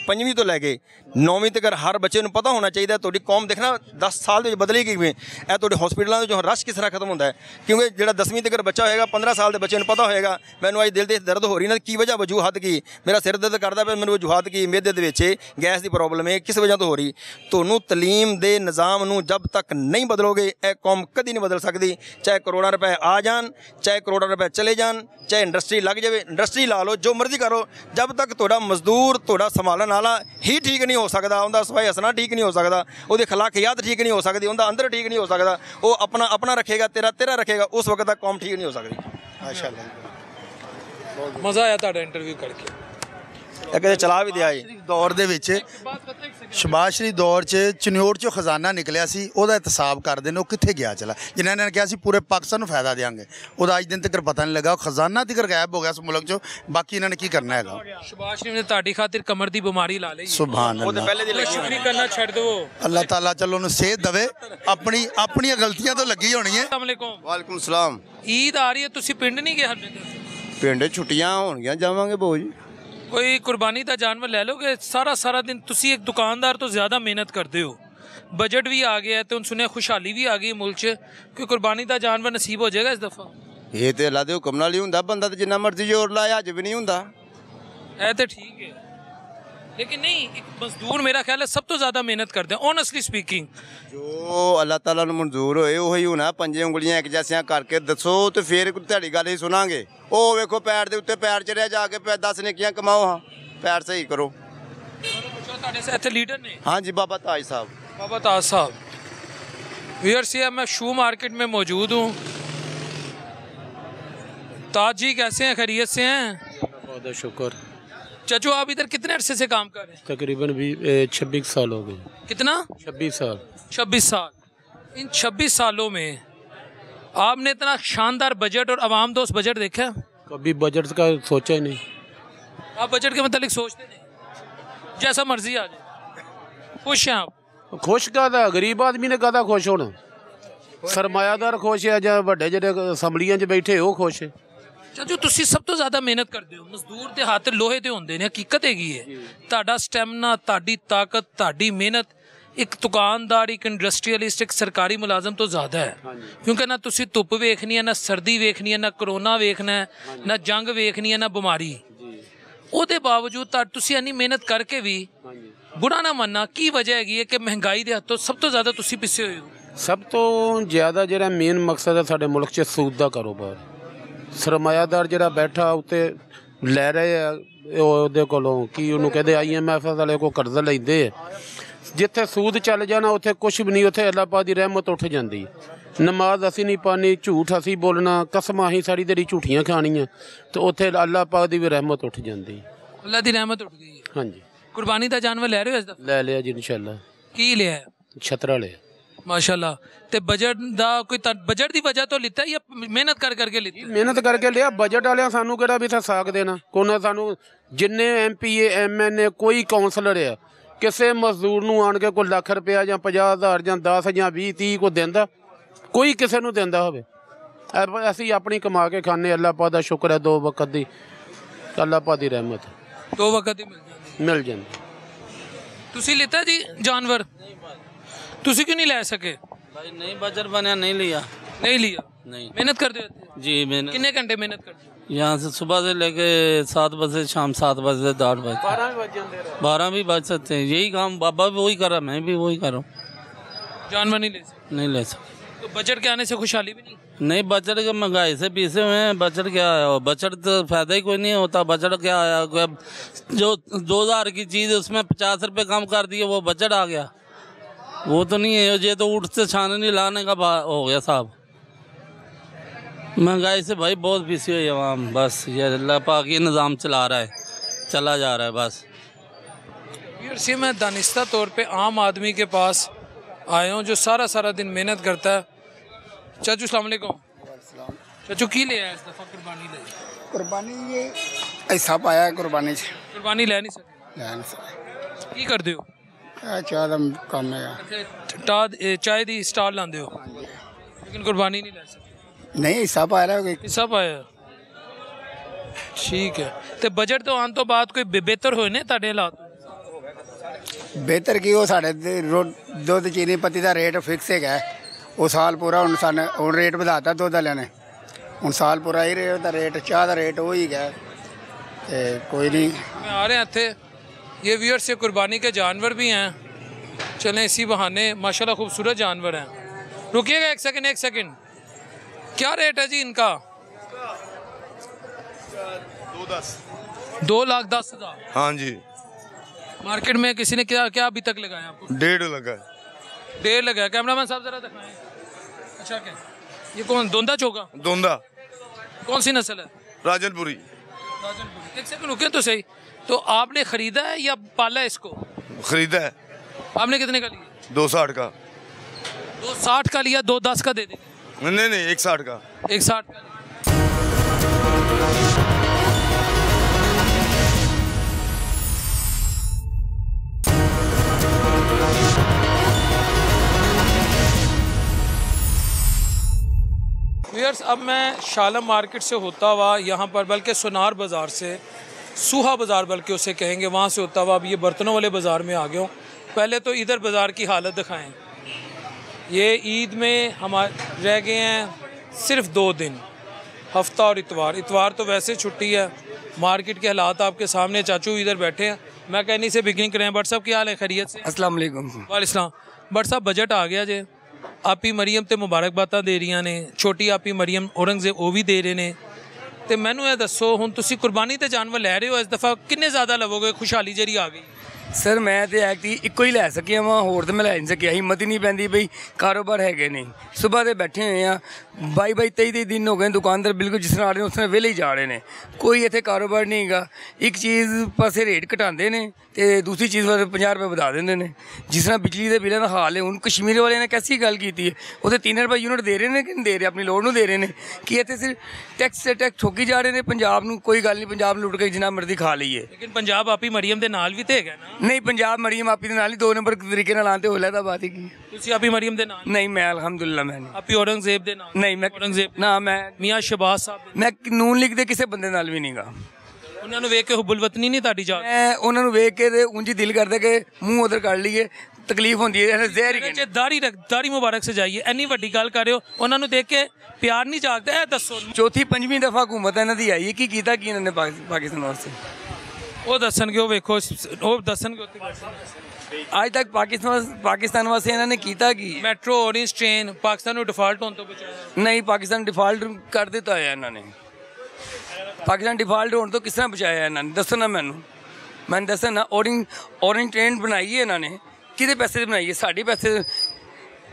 ਪੰਜਵੀਂ ਤੋਂ ਲੈ ਕੇ ਨੌਵੀਂ ਤੱਕ ਹਰ ਬੱਚੇ ਨੂੰ ਪਤਾ ਹੋਣਾ ਚਾਹੀਦਾ ਤੁਹਾਡੀ ਕੌਮ ਦੇਖਣਾ 10 ਸਾਲ ਦੇ ਵਿੱਚ ਬਦਲੀ ਕਿਵੇਂ ਇਹ ਤੁਹਾਡੇ ਹਸਪੀਟਲਾਂ ਦੇ ਜੋ ਰਸ਼ ਕਿਸ ਤਰ੍ਹਾਂ ਖਤਮ ਹੁੰਦਾ ਹੈ? ਕਿਉਂਕਿ ਜਿਹੜਾ 10ਵੀਂ ਤੱਕ ਬੱਚਾ ਹੋਏਗਾ 15 ਸਾਲ ਦੇ ਬੱਚੇ ਨੂੰ ਪਤਾ ਹੋਏਗਾ, ਮੈਨੂੰ ਅੱਜ ਦਿਲ ਦੇ ਦਰਦ ਹੋ ਰਹੀ ਨਾ ਕੀ ਵਜ੍ਹਾ ਵਜੂਹਤ ਕੀ? ਮੇਰਾ ਸਿਰ ਦਰਦ ਕਰਦਾ ਪਿਆ, ਮੈਨੂੰ ਵਜੂਹਾਤ ਕੀ? ਮਿਹਦੇ ਦੇ ਵਿੱਚ ਗੈਸ ਦੀ ਪ੍ਰੋਬਲਮ ਹੈ ਕਿਸ ਵਜ੍ਹਾ ਤੋਂ ਹੋ ਰਹੀ? ਤੁਹਾਨੂੰ ਤਾਲੀਮ ਦੇ ਨਿਜ਼ਾਮ ਨੂੰ ਜਦ ਤੱਕ ਨਹੀਂ ਬਦਲੋਗੇ, ਇਹ ਕੌਮ ਕਦੀ ਨਹੀਂ ਬਦਲ ਸਕਦੀ। ਚਾਹੇ ਕਰੋੜਾਂ ਰੁਪਏ ਆ ਜਾਣ, ਚਾਹੇ ਕਰੋੜਾਂ ਰੁਪਏ ਚਲੇ ਜਾਣ, ਚਾਹੇ ਇੰਡਸਟਰੀ ਲੱਗ ਜਾਵੇ ਇੰਡਸਟਰੀ ਲਾ ਲਓ, ਜੋ ਮਰਜ਼ੀ ਕਰੋ ਜਦ ਤੱਕ ਤੁਹਾਡਾ ਮਜ਼ਦੂਰ ਤੁਹਾਡਾ ਸੰਭਾਲਣ ਵਾਲਾ ਹੀ ਠੀਕ ਨਹੀਂ ਹੋ ਸਕਦਾ ਉਹਦਾ ਸਫ਼ਾਈ ਹਸਨਾ ਠੀਕ ਨਹੀਂ ਹੋ ਸਕਦਾ ਉਹਦੀ ਖਲਾਕੀਅਤ ਠੀਕ ਨਹੀਂ ਹੋ ਸਕਦੀ ਉਹਦਾ ਅੰਦਰ ਠੀਕ ਨਹੀਂ ਹੋ ਸਕਦਾ ਉਹ ਆਪਣਾ ਆਪਣਾ ਰੱਖੇਗਾ ਤੇਰਾ ਤੇਰਾ ਰੱਖੇਗਾ ਉਸ ਵਕਤ ਤੱਕ ਕੌਮ ਠੀਕ ਨਹੀਂ ਹੋ ਸਕਦੀ। ਮਾਸ਼ਾਅੱਲਾ
ਮਜ਼ਾ ਆਇਆ ਤੁਹਾਡਾ ਇੰਟਰਵਿਊ ਕਰਕੇ।
ਇਹ ਕਦੇ ਚਲਾ ਵੀ ਦਿਆ ਜੀ।
ਦੌਰ ਦੇ ਵਿੱਚ ਸ਼ਬਾਸ਼ਰੀ ਦੌਰ 'ਚ ਚਨਿਓੜ 'ਚੋਂ ਖਜ਼ਾਨਾ ਨਿਕਲਿਆ ਸੀ ਉਹਦਾ ਇਤਸਾਬ ਕਰਦੇ ਨੇ ਉਹ ਕਿੱਥੇ ਗਿਆ ਚਲਾ? ਜਿਨ੍ਹਾਂ ਨੇ ਕਿਹਾ ਸੀ ਪੂਰੇ ਪਾਕਿਸਤਾਨ ਨੂੰ ਫਾਇਦਾ ਦੇਵਾਂਗੇ ਉਹਦਾ ਅੱਜ ਦਿਨ ਤੱਕ ਪਤਾ ਨਹੀਂ ਲੱਗਾ ਉਹ ਖਜ਼ਾਨਾ ਤੱਕ ਗਾਇਬ ਹੋ ਗਿਆ ਇਸ ਮੁਲਕ 'ਚੋਂ ਬਾਕੀ ਇਹਨਾਂ ਨੇ ਕੀ ਕਰਨਾ ਹੈਗਾ?
ਸ਼ਬਾਸ਼ ਨੇ ਤੁਹਾਡੀ ਖਾਤਰ ਕਮਰ ਦੀ ਬਿਮਾਰੀ ਲਾ ਲਈ।
ਸੁਭਾਨ
ਉਹ
ਅੱਲਾਹ।
ਪਹਿਲੇ ਦੀ ਸ਼ੁਕਰੀ ਕਰਨਾ ਛੱਡ ਦਿਓ
ਅੱਲਾਹ ਤਾਲਾ ਚਲੋ ਉਹਨੂੰ ਸਿਹਤ ਦੇਵੇ ਆਪਣੀ ਆਪਣੀਆਂ ਗਲਤੀਆਂ ਤੋਂ ਲੱਗੀ ਹੋਣੀ ਹੈ।
ਅਸਲਾਮੁਅਲੈਕੁਮ
ਵਾਲੇਕੁਮ ਸਲਾਮ।
ਈਦ ਆ ਰਹੀ ਹੈ ਤੁਸੀਂ ਪਿੰਡ ਨਹੀਂ ਗਏ ਤੱਕ?
ਪਿੰਡ ਛੁੱਟੀਆਂ ਹੋਣਗੀਆਂ ਜਾਵਾਂਗੇ ਬੋ ਜੀ
ਕੋਈ ਕੁਰਬਾਨੀ ਦਾ ਜਾਨਵਰ ਲੈ ਲੋਗੇ ਸਾਰਾ ਸਾਰਾ ਦਿਨ ਤੁਸੀਂ ਇੱਕ ਦੁਕਾਨਦਾਰ ਤੋਂ ਜ਼ਿਆਦਾ ਮਿਹਨਤ ਕਰਦੇ ਹੋ। ਬਜਟ ਵੀ ਆ ਗਿਆ ਤੇ ਹੁਣ ਸੁਣਿਆ ਖੁਸ਼ਹਾਲੀ ਵੀ ਆ ਗਈ ਮੁਲਕ 'ਚ ਕਿ ਕੁਰਬਾਨੀ ਦਾ ਜਾਨਵਰ ਨਸੀਬ ਹੋ ਜਾਏਗਾ ਇਸ ਦਫਾ?
ਇਹ ਤੇ ਅੱਲਾ ਦੇ ਹੁਕਮ ਨਾਲ ਹੀ ਹੁੰਦਾ ਬੰਦਾ ਤੇ ਜਿੰਨਾ ਮਰਜ਼ੀ ਜ਼ੋਰ ਲਾਏ ਅੱਜ ਵੀ ਨਹੀਂ ਹੁੰਦਾ।
ਇਹ ਤੇ ਠੀਕ ਹੈ। ਲੇਕਿਨ ਨਹੀਂ ਇੱਕ ਮਜ਼ਦੂਰ ਮੇਰਾ ਖਿਆਲ ਹੈ ਸਭ ਤੋਂ ਜ਼ਿਆਦਾ ਮਿਹਨਤ ਕਰਦੇ ਹਨ ਓਨੈਸਟਲੀ ਸਪੀਕਿੰਗ
ਜੋ ਅੱਲਾਹ ਤਾਲਾ ਨੂੰ ਮਨਜ਼ੂਰ ਹੋਏ ਉਹੀ ਹੋਣਾ ਪੰਜੇ ਉਂਗਲੀਆਂ ਇੱਕ ਜੈਸੀਆਂ ਕਰਕੇ ਦੱਸੋ ਤੇ ਫੇਰ ਤੁਹਾਡੀ ਗੱਲ ਹੀ ਸੁਣਾਂਗੇ ਉਹ ਵੇਖੋ ਪੈਰ ਦੇ ਉੱਤੇ ਪੈਰ ਚੜਿਆ ਜਾ ਕੇ ਪੈ 10 ਨੇਕੀਆਂ ਕਮਾਓ ਹਾਂ ਪੈਰ ਸਹੀ ਕਰੋ
ਤੁਹਾਡੇ ਸੇ ਇੱਥੇ ਲੀਡਰ ਨੇ
ਹਾਂਜੀ ਬਾਬਾ ਤਾਜ ਸਾਹਿਬ
बाबा ताज साहब वियर से मैं शू मार्केट में मौजूद हूँ ताज जी कैसे हैं खैरियत से हैं
बहुत शुक्र
चाचू आप इधर कितने अरसे से काम कर रहे हैं?
तकरीबन भी छब्बीस साल हो गए।
कितना?
छब्बीस साल।
छब्बीस साल। इन छब्बीस सालों में आपने इतना शानदार बजट और आवाम दोस्त बजट देखा?
कभी बजट का सोचा ही नहीं।
आप बजट के मतलब सोचते नहीं। जैसा मर्ज़ी आ जाए। खुश हैं आप?
खुश कहा था गरीब आदमी ने कहा था खुश होना। सरमायादार खुश है जहाँ वे जेडे असम्बलियाँ बैठे हो खुश है।
ਚਾਚੂ ਤੁਸੀਂ ਸਭ ਤੋਂ ਜ਼ਿਆਦਾ ਮਿਹਨਤ ਕਰਦੇ ਹੋ। ਮਜ਼ਦੂਰ ਦੇ ਹੱਥ ਲੋਹੇ ਦੇ ਹੁੰਦੇ ਨੇ ਹਕੀਕਤ ਹੈਗੀ ਹੈ ਤੁਹਾਡਾ ਸਟੈਮਨਾ ਤੁਹਾਡੀ ਤਾਕਤ ਤੁਹਾਡੀ ਮਿਹਨਤ ਇੱਕ ਦੁਕਾਨਦਾਰ ਇੱਕ ਇੰਡਸਟਰੀਅਲਿਸਟ ਇੱਕ ਸਰਕਾਰੀ ਮੁਲਾਜ਼ਮ ਤੋਂ ਜ਼ਿਆਦਾ ਹੈ। ਕਿਉਂਕਿ ਨਾ ਤੁਸੀਂ ਧੁੱਪ ਵੇਖਣੀ ਹੈ ਨਾ ਸਰਦੀ ਵੇਖਣੀ ਹੈ ਨਾ ਕਰੋਨਾ ਵੇਖਣਾ ਹੈ ਨਾ ਜੰਗ ਵੇਖਣੀ ਹੈ ਨਾ ਬਿਮਾਰੀ। ਉਹਦੇ ਬਾਵਜੂਦ ਤਾਂ ਤੁਸੀਂ ਇੰਨੀ ਮਿਹਨਤ ਕਰਕੇ ਵੀ ਬੁਰਾ ਨਾ ਮੰਨਣਾ ਕੀ ਵਜ੍ਹਾ ਹੈਗੀ ਹੈ ਕਿ ਮਹਿੰਗਾਈ ਦੇ ਹੱਥੋਂ ਸਭ ਤੋਂ ਜ਼ਿਆਦਾ ਤੁਸੀਂ ਪਿੱਛੇ ਹੋਏ ਹੋ?
ਸਭ ਤੋਂ ਜ਼ਿਆਦਾ ਜਿਹੜਾ ਮੇਨ ਮਕਸਦ ਹੈ ਸਾਡੇ ਮੁਲਕ 'ਚ ਸੂਦ ਦਾ ਕਾਰੋਬਾਰ। ਸਰਮਾਇਆਦਾਰ ਜਿਹੜਾ ਬੈਠਾ ਉੱਤੇ ਲੈ ਰਹੇ ਆ ਉਹ ਉਹਦੇ ਕੋਲੋਂ ਕੀ ਉਹਨੂੰ ਕਹਿੰਦੇ ਆਈਐਮਐਫ ਵਾਲੇ ਕੋਲ ਕਰਜ਼ਾ ਲੈਂਦੇ ਆ। ਜਿੱਥੇ ਸੂਦ ਚੱਲ ਜਾਣਾ ਉੱਥੇ ਕੁਝ ਵੀ ਨਹੀਂ ਉੱਥੇ ਅੱਲਾਹ ਪਾਕ ਦੀ ਰਹਿਮਤ ਉੱਠ ਜਾਂਦੀ। ਨਮਾਜ਼ ਅਸੀਂ ਨਹੀਂ ਪਾਣੀ ਝੂਠ ਅਸੀਂ ਬੋਲਣਾ ਕਸਮਾਂ ਅਸੀਂ ਸਾਰੀ ਦੇਰੀ ਝੂਠੀਆਂ ਖਾਣੀਆਂ ਤੇ ਉੱਥੇ ਅੱਲਾਹ ਪਾਕ ਦੀ ਵੀ ਰਹਿਮਤ ਉੱਠ ਜਾਂਦੀ।
ਅੱਲਾ ਦੀ ਰਹਿਮਤ ਉੱਠ ਗਈ ਹੈ।
ਹਾਂਜੀ।
ਕੁਰਬਾਨੀ ਦਾ ਜਾਨਵਰ ਲੈ ਰਹੇ ਹੋ ਇਸ ਦਾ
ਲੈ ਲਿਆ ਜੀ ਇਨਸ਼ਾਅੱਲਾ।
ਕੀ ਲਿਆ? ਹੈ?
ਛਤਰਾ ਲਿਆ।
ਮਾਸ਼ਾਅੱਲਾ। ਤੇ ਬਜਟ ਦਾ ਕੋਈ ਬਜਟ ਦੀ ਵਜ੍ਹਾ ਤੋਂ ਲਿੱਤਾ ਜਾਂ ਮਿਹਨਤ ਕਰ ਕਰਕੇ ਲਿੱਤਾ?
ਮਿਹਨਤ ਕਰਕੇ ਲਿਆ। ਬਜਟ ਵਾਲਿਆਂ ਸਾਨੂੰ ਕਿਹੜਾ ਵੀ ਸਾਕ ਦੇਣਾ? ਕੋਨਾ ਸਾਨੂੰ? ਜਿੰਨੇ ਐਮਪੀਏ ਐਮਐਨਏ ਕੋਈ ਕਾਉਂਸਲਰ ਆ। ਕਿਸੇ ਮਜ਼ਦੂਰ ਨੂੰ ਆਣ ਕੇ ਕੋਈ ਲੱਖ ਰੁਪਇਆ ਜਾਂ 50000 ਜਾਂ 10 ਜਾਂ 20 30 ਕੋ ਦਿੰਦਾ? ਕੋਈ ਕਿਸੇ ਨੂੰ ਦਿੰਦਾ ਹੋਵੇ। ਅਸੀਂ ਆਪਣੀ ਕਮਾ ਕੇ ਖਾਣੇ ਅੱਲਾਹ ਪਾਕ ਦਾ ਸ਼ੁਕਰ ਹੈ। ਦੋ ਵਕਤ ਦੀ ਅੱਲਾਹ ਪਾਕ ਦੀ ਰਹਿਮਤ।
ਦੋ ਵਕਤ ਹੀ ਮਿਲ ਜਾਂਦੀ।
ਮਿਲ ਜਾਂਦੀ।
ਤੁਸੀਂ ਲਿੱਤਾ ਜੀ ਜਾਨਵਰ? ਤੁਸੀਂ ਕਿਉਂ ਨਹੀਂ ਲੈ ਸਕੇ
भाई नहीं बजट बना नहीं लिया
नहीं लिया
नहीं
मेहनत करते रहते
जी मैंने
कितने घंटे मेहनत करते हो
यहाँ से सुबह से लेके सात बजे शाम सात बजे से आठ बजे बारह भी बज सकते हैं यही काम बाबा भी वही कर रहा मैं भी वही कर रहा हूँ
जानवर नहीं ले सकते
नहीं ले सकते
तो बजट के आने से खुशहाली भी नहीं
नहीं बजट के महंगाई से पीछे हुए हैं बजट क्या है और बजट तो फायदा ही कोई नहीं होता बजट क्या आया कोई अब जो दो हजार की चीज़ उसमें पचास रुपए कम कर दिए वो बजट आ गया वो तो नहीं है ये तो उठ से छाननी लाने का हो गया साहब। महँगाई से भाई बहुत पीसी हुई आवाम बस ये अल्लाह पाक ये निज़ाम चला रहा है चला जा रहा है बस।
यूरसी में दानिस्ता तौर पे आम आदमी के पास आया हूँ जो सारा सारा दिन मेहनत करता है। चाचू सलाम चाचू की ले आया इस दफ़ा कुर्बानी ले?
कुर्बानी ये ऐसा पाया है कुर्बानी
कुर्बानी ले नहीं सर
ले नहीं सके।
की कर दो
ਇਹ ਚਾਹ ਦਾ ਕੰਮ ਹੈ
ਟਾ ਚਾਹ ਦੀ ਸਟਾਲ ਲਾਉਂਦੇ ਹੋ? ਲੇਕਿਨ ਕੁਰਬਾਨੀ ਨਹੀਂ ਲੈ ਸਕਦੇ।
ਨਹੀਂ ਹਿੱਸਾ ਪਾ ਰਿਹਾ ਕੋਈ
ਹਿੱਸਾ ਪਾਇਆ ਠੀਕ ਹੈ। ਤੇ ਬਜਟ ਤੋਂ ਆਉਣ ਤੋਂ ਬਾਅਦ ਕੋਈ ਬਿਹਤਰ ਹੋਏ ਨੇ ਤੁਹਾਡੇ ਹਾਲਾਤ?
ਬਿਹਤਰ ਕੀ ਉਹ ਸਾਡੇ ਦੁੱਧ ਚੀਨੀ ਪੱਤੀ ਦਾ ਰੇਟ ਫਿਕਸ ਹੈਗਾ। ਉਹ ਸਾਲ ਪੂਰਾ ਹੁਣ ਸਾਨੂੰ ਹੁਣ ਰੇਟ ਵਧਾਤਾ ਦੁੱਧ ਵਾਲਿਆਂ ਨੇ। ਹੁਣ ਸਾਲ ਪੂਰਾ ਹੀ ਰੇਟ ਚਾਹ ਦਾ ਰੇਟ ਉਹ ਹੀ ਗਿਆ ਤੇ ਕੋਈ
ਨਹੀਂ। ਮੈਂ ਆ ਰਿਹਾ ਇੱਥੇ। ये व्यूअर से कुर्बानी के जानवर भी हैं। चलें इसी बहाने माशाल्लाह खूबसूरत जानवर हैं। रुकिएगा एक सेकंड एक सेकंड क्या रेट है जी इनका?
दो दस।
दो लाख दस हज़ार।
हाँ जी।
मार्केट में किसी ने क्या क्या अभी तक लगाया आपको?
डेढ़ लगा है।
डेढ़ लगाया कैमरामैन साहब जरा दिखाएँ। अच्छा क्या? ये कौन दोंदा चौका
दोंदा।
कौन सी नस्ल है?
राजनपुरी। राजनपुरी।
एक सेकंड रुके तो सही। तो आपने खरीदा है या पाला है इसको?
खरीदा है।
आपने कितने का लिया?
दो साठ का।
दो साठ का लिया दो दस का दे दे।
नहीं नहीं एक साठ का।
एक साठ का। व्यूअर्स अब मैं शालम मार्केट से होता हुआ यहाँ पर बल्कि सोनार बाज़ार से सूहा बाज़ार बल्कि उसे कहेंगे वहाँ से होता हुआ अब ये बर्तनों वाले बाज़ार में आ गए पहले तो इधर बाज़ार की हालत दिखाएँ। ये ईद में हमारे रह गए हैं सिर्फ़ दो दिन हफ़्ता और इतवार। इतवार तो वैसे छुट्टी है। मार्केट के हालात आपके सामने चाचू इधर बैठे हैं। मैं कहनी से बिकनिंग करें। बट साहब क्या हाल है? खैरियत से?
अस्सलाम
बट साहब बजट आ गया जे। आपी मरियम तो मुबारकबाद दे रही ने। छोटी आपी मरियम औरंगज़ेब वो भी दे रहे हैं ਤੇ ਮੈਨੂੰ ਇਹ ਦੱਸੋ, ਹੁਣ ਤੁਸੀਂ ਕੁਰਬਾਨੀ ਤੇ ਜਾਨਵਰ ਲੈ ਰਹੇ ਹੋ, ਇਸ ਦਫਾ ਕਿੰਨੇ ਜ਼ਿਆਦਾ ਲਵੋਗੇ? ਖੁਸ਼ਹਾਲੀ ਜਿਹੜੀ ਆ ਗਈ।
ਸਰ, ਮੈਂ ਤੇ ਐਕਟੀ ਇੱਕੋ ਹੀ ਲੈ ਸਕਿਆ ਵਾਂ, ਹੋਰ ਤੇ ਮੈਂ ਲੈ ਨਹੀਂ ਸਕਿਆ, ਹਿੰਮਤ ਹੀ ਨਹੀਂ ਪੈਂਦੀ ਬਈ, ਕਾਰੋਬਾਰ ਹੈਗੇ ਨਹੀਂ। ਸਵੇਰ ਦੇ ਬੈਠੇ ਹੋਏ ਆ, ਬਾਈ ਬਾਈ 23 23 ਦਿਨ ਹੋ ਗਏ ਦੁਕਾਨਦਾਰ ਬਿਲਕੁਲ ਜਿਸ ਤਰ੍ਹਾਂ ਆ ਰਹੇ ਨੇ, ਉਸ ਤਰ੍ਹਾਂ ਵਿਹਲੇ ਹੀ ਜਾ ਰਹੇ ਨੇ। ਕੋਈ ਇੱਥੇ ਕਾਰੋਬਾਰ ਨਹੀਂ ਹੈਗਾ। ਇੱਕ ਚੀਜ਼ ਪਾਸੇ ਰੇਟ ਘਟਾਉਂਦੇ ਨੇ ਤੇ ਦੂਸਰੀ ਚੀਜ਼ ਵਾਸਤੇ 50 ਰੁਪਏ ਵਧਾ ਦਿੰਦੇ ਨੇ। ਜਿਸ ਤਰ੍ਹਾਂ ਬਿਜਲੀ ਦੇ ਬਿੱਲਾਂ ਦਾ ਹਾਲ ਹੈ, ਹੁਣ ਕਸ਼ਮੀਰ ਵਾਲਿਆਂ ਨੇ ਕੈਸੀ ਗੱਲ ਕੀਤੀ ਹੈ? ਉਹਦੇ 3 ਰੁਪਏ ਯੂਨਿਟ ਦੇ ਰਹੇ ਨੇ ਕਿ ਨਹੀਂ ਦੇ ਰਹੇ, ਆਪਣੀ ਲੋੜ ਨੂੰ ਦੇ ਰਹੇ ਨੇ? ਕਿ ਇੱਥੇ ਸਿਰਫ ਟੈਕਸ ਤੇ ਟੈਕਸ ਠੋਕੀ ਜਾ ਰਹੇ ਨੇ, ਪੰਜਾਬ ਨੂੰ ਕੋਈ ਗੱਲ ਨਹੀਂ, ਪੰਜਾਬ ਲੁੱਟ ਕੇ ਜਿੰਨਾ ਮਰਜ਼ੀ ਖਾ ਲਈਏ।
ਲੇਕਿਨ ਪੰਜਾਬ ਆਪੀ ਮਰੀਮ ਦੇ ਨਾਲ ਵੀ ਤੇ ਹੈਗਾ ਨਾ।
ਨਹੀਂ ਪੰਜਾਬ ਮਰੀਮ ਆਪੀ ਦੇ ਨਾਲ ਹੀ ਦੋ ਨੰਬਰ ਤਰੀਕੇ ਨਾਲ ਆਂਤੇ ਹੋ ਲੈਦਾ ਬਾਤ ਹੀ ਕੀ
ਤੁਸੀਂ ਆਪੀ ਮਰੀਮ ਦੇ ਨਾਲ?
ਨਹੀਂ ਮੈਂ ਅਲਹਮਦੁਲਿਲਾ ਮੈਂ ਨਹੀਂ।
ਆਪੀ ਔਰੰਗਜ਼ੇਬ ਦੇ ਨਾਲ?
ਨਹੀਂ ਮੈਂ
ਔਰੰਗਜ਼ੇਬ
ਨਾ ਮੈਂ
ਮੀਆਂ ਸ਼ਬਾਜ਼ ਸਾਹਿਬ
ਮੈਂ ਨੂਨ ਦੇ ਕਿਸੇ ਬੰਦੇ ਨਾਲ ਵੀ ਨਹੀਂਗਾ।
ਉਹਨਾਂ ਨੂੰ ਵੇਖ ਕੇ ਹੁਬੁਲ ਵਤਨੀ ਨਹੀਂ ਤੁਹਾਡੀ ਜਾ
ਮੈਂ ਉਹਨਾਂ ਨੂੰ ਵੇਖ ਕੇ ਤੇ ਉਂਝ ਦਿਲ ਕਰਦਾ ਕਿ ਮੂੰਹ ਉਧਰ ਕਰ ਲਈਏ ਤਕਲੀਫ ਹੁੰਦੀ ਹੈ ਜ਼ਹਿਰ ਹੀ
ਜੇ ਦਾੜੀ ਰੱਖ ਦਾੜੀ ਮੁਬਾਰਕ ਸਜਾਈਏ ਇੰਨੀ ਵੱਡੀ ਗੱਲ ਕਰ ਰਹੇ ਹੋ ਉਹਨਾਂ ਨੂੰ ਦੇਖ ਕੇ ਪਿਆਰ ਨਹੀਂ ਜਾਗਦਾ ਇਹ ਦੱਸੋ।
ਚੌਥੀ ਪੰਜਵੀਂ ਦਫਾ ਹਕੂਮਤ ਇਹਨਾਂ ਦੀ ਆਈ ਹੈ ਕੀ ਕੀਤਾ ਕੀ ਇਹਨਾਂ ਨੇ ਪਾਕ- ਪਾਕਿਸਤਾਨ ਵਾਸਤੇ?
ਉਹ ਦੱਸਣਗੇ ਉਹ ਵੇਖੋ ਉਹ ਦੱਸਣਗੇ ਉੱਥੇ ਦੱਸਣਗੇ।
ਅੱਜ ਤੱਕ ਪਾਕਿਸਤਾਨ ਪਾਕਿਸਤਾਨ ਵਾਸਤੇ ਇਹਨਾਂ ਨੇ ਕੀਤਾ ਕੀ
ਮੈਟਰੋ ਔਰੇਂਜ ਟ੍ਰੇਨ ਪਾਕਿਸਤਾਨ ਨੂੰ ਡਿਫਾਲਟ ਹੋਣ ਤੋਂ ਬਚਾਇਆ
ਨਹੀਂ ਪਾਕਿਸਤਾਨ ਡਿਫਾਲਟ ਕਰ ਦਿੱਤਾ ਹੈ ਇਹਨਾਂ ਨੇ ਪਾਕਿਸਤਾਨ ਡਿਫਾਲਟ ਹੋਣ ਤੋਂ ਕਿਸ ਤਰ੍ਹਾਂ ਬਚਾਇਆ ਇਹਨਾਂ ਨੇ ਦੱਸੋ ਨਾ ਮੈਨੂੰ ਮੈਨੂੰ ਦੱਸੋ ਨਾ ਔਰੇਂਜ ਔਰੇਂਜ ਟ੍ਰੇਨ ਬਣਾਈ ਹੈ ਇਹਨਾਂ ਨੇ ਕਿਹਦੇ ਪੈਸੇ ਦੀ ਬਣਾਈ ਹੈ ਸਾਡੇ ਪੈਸੇ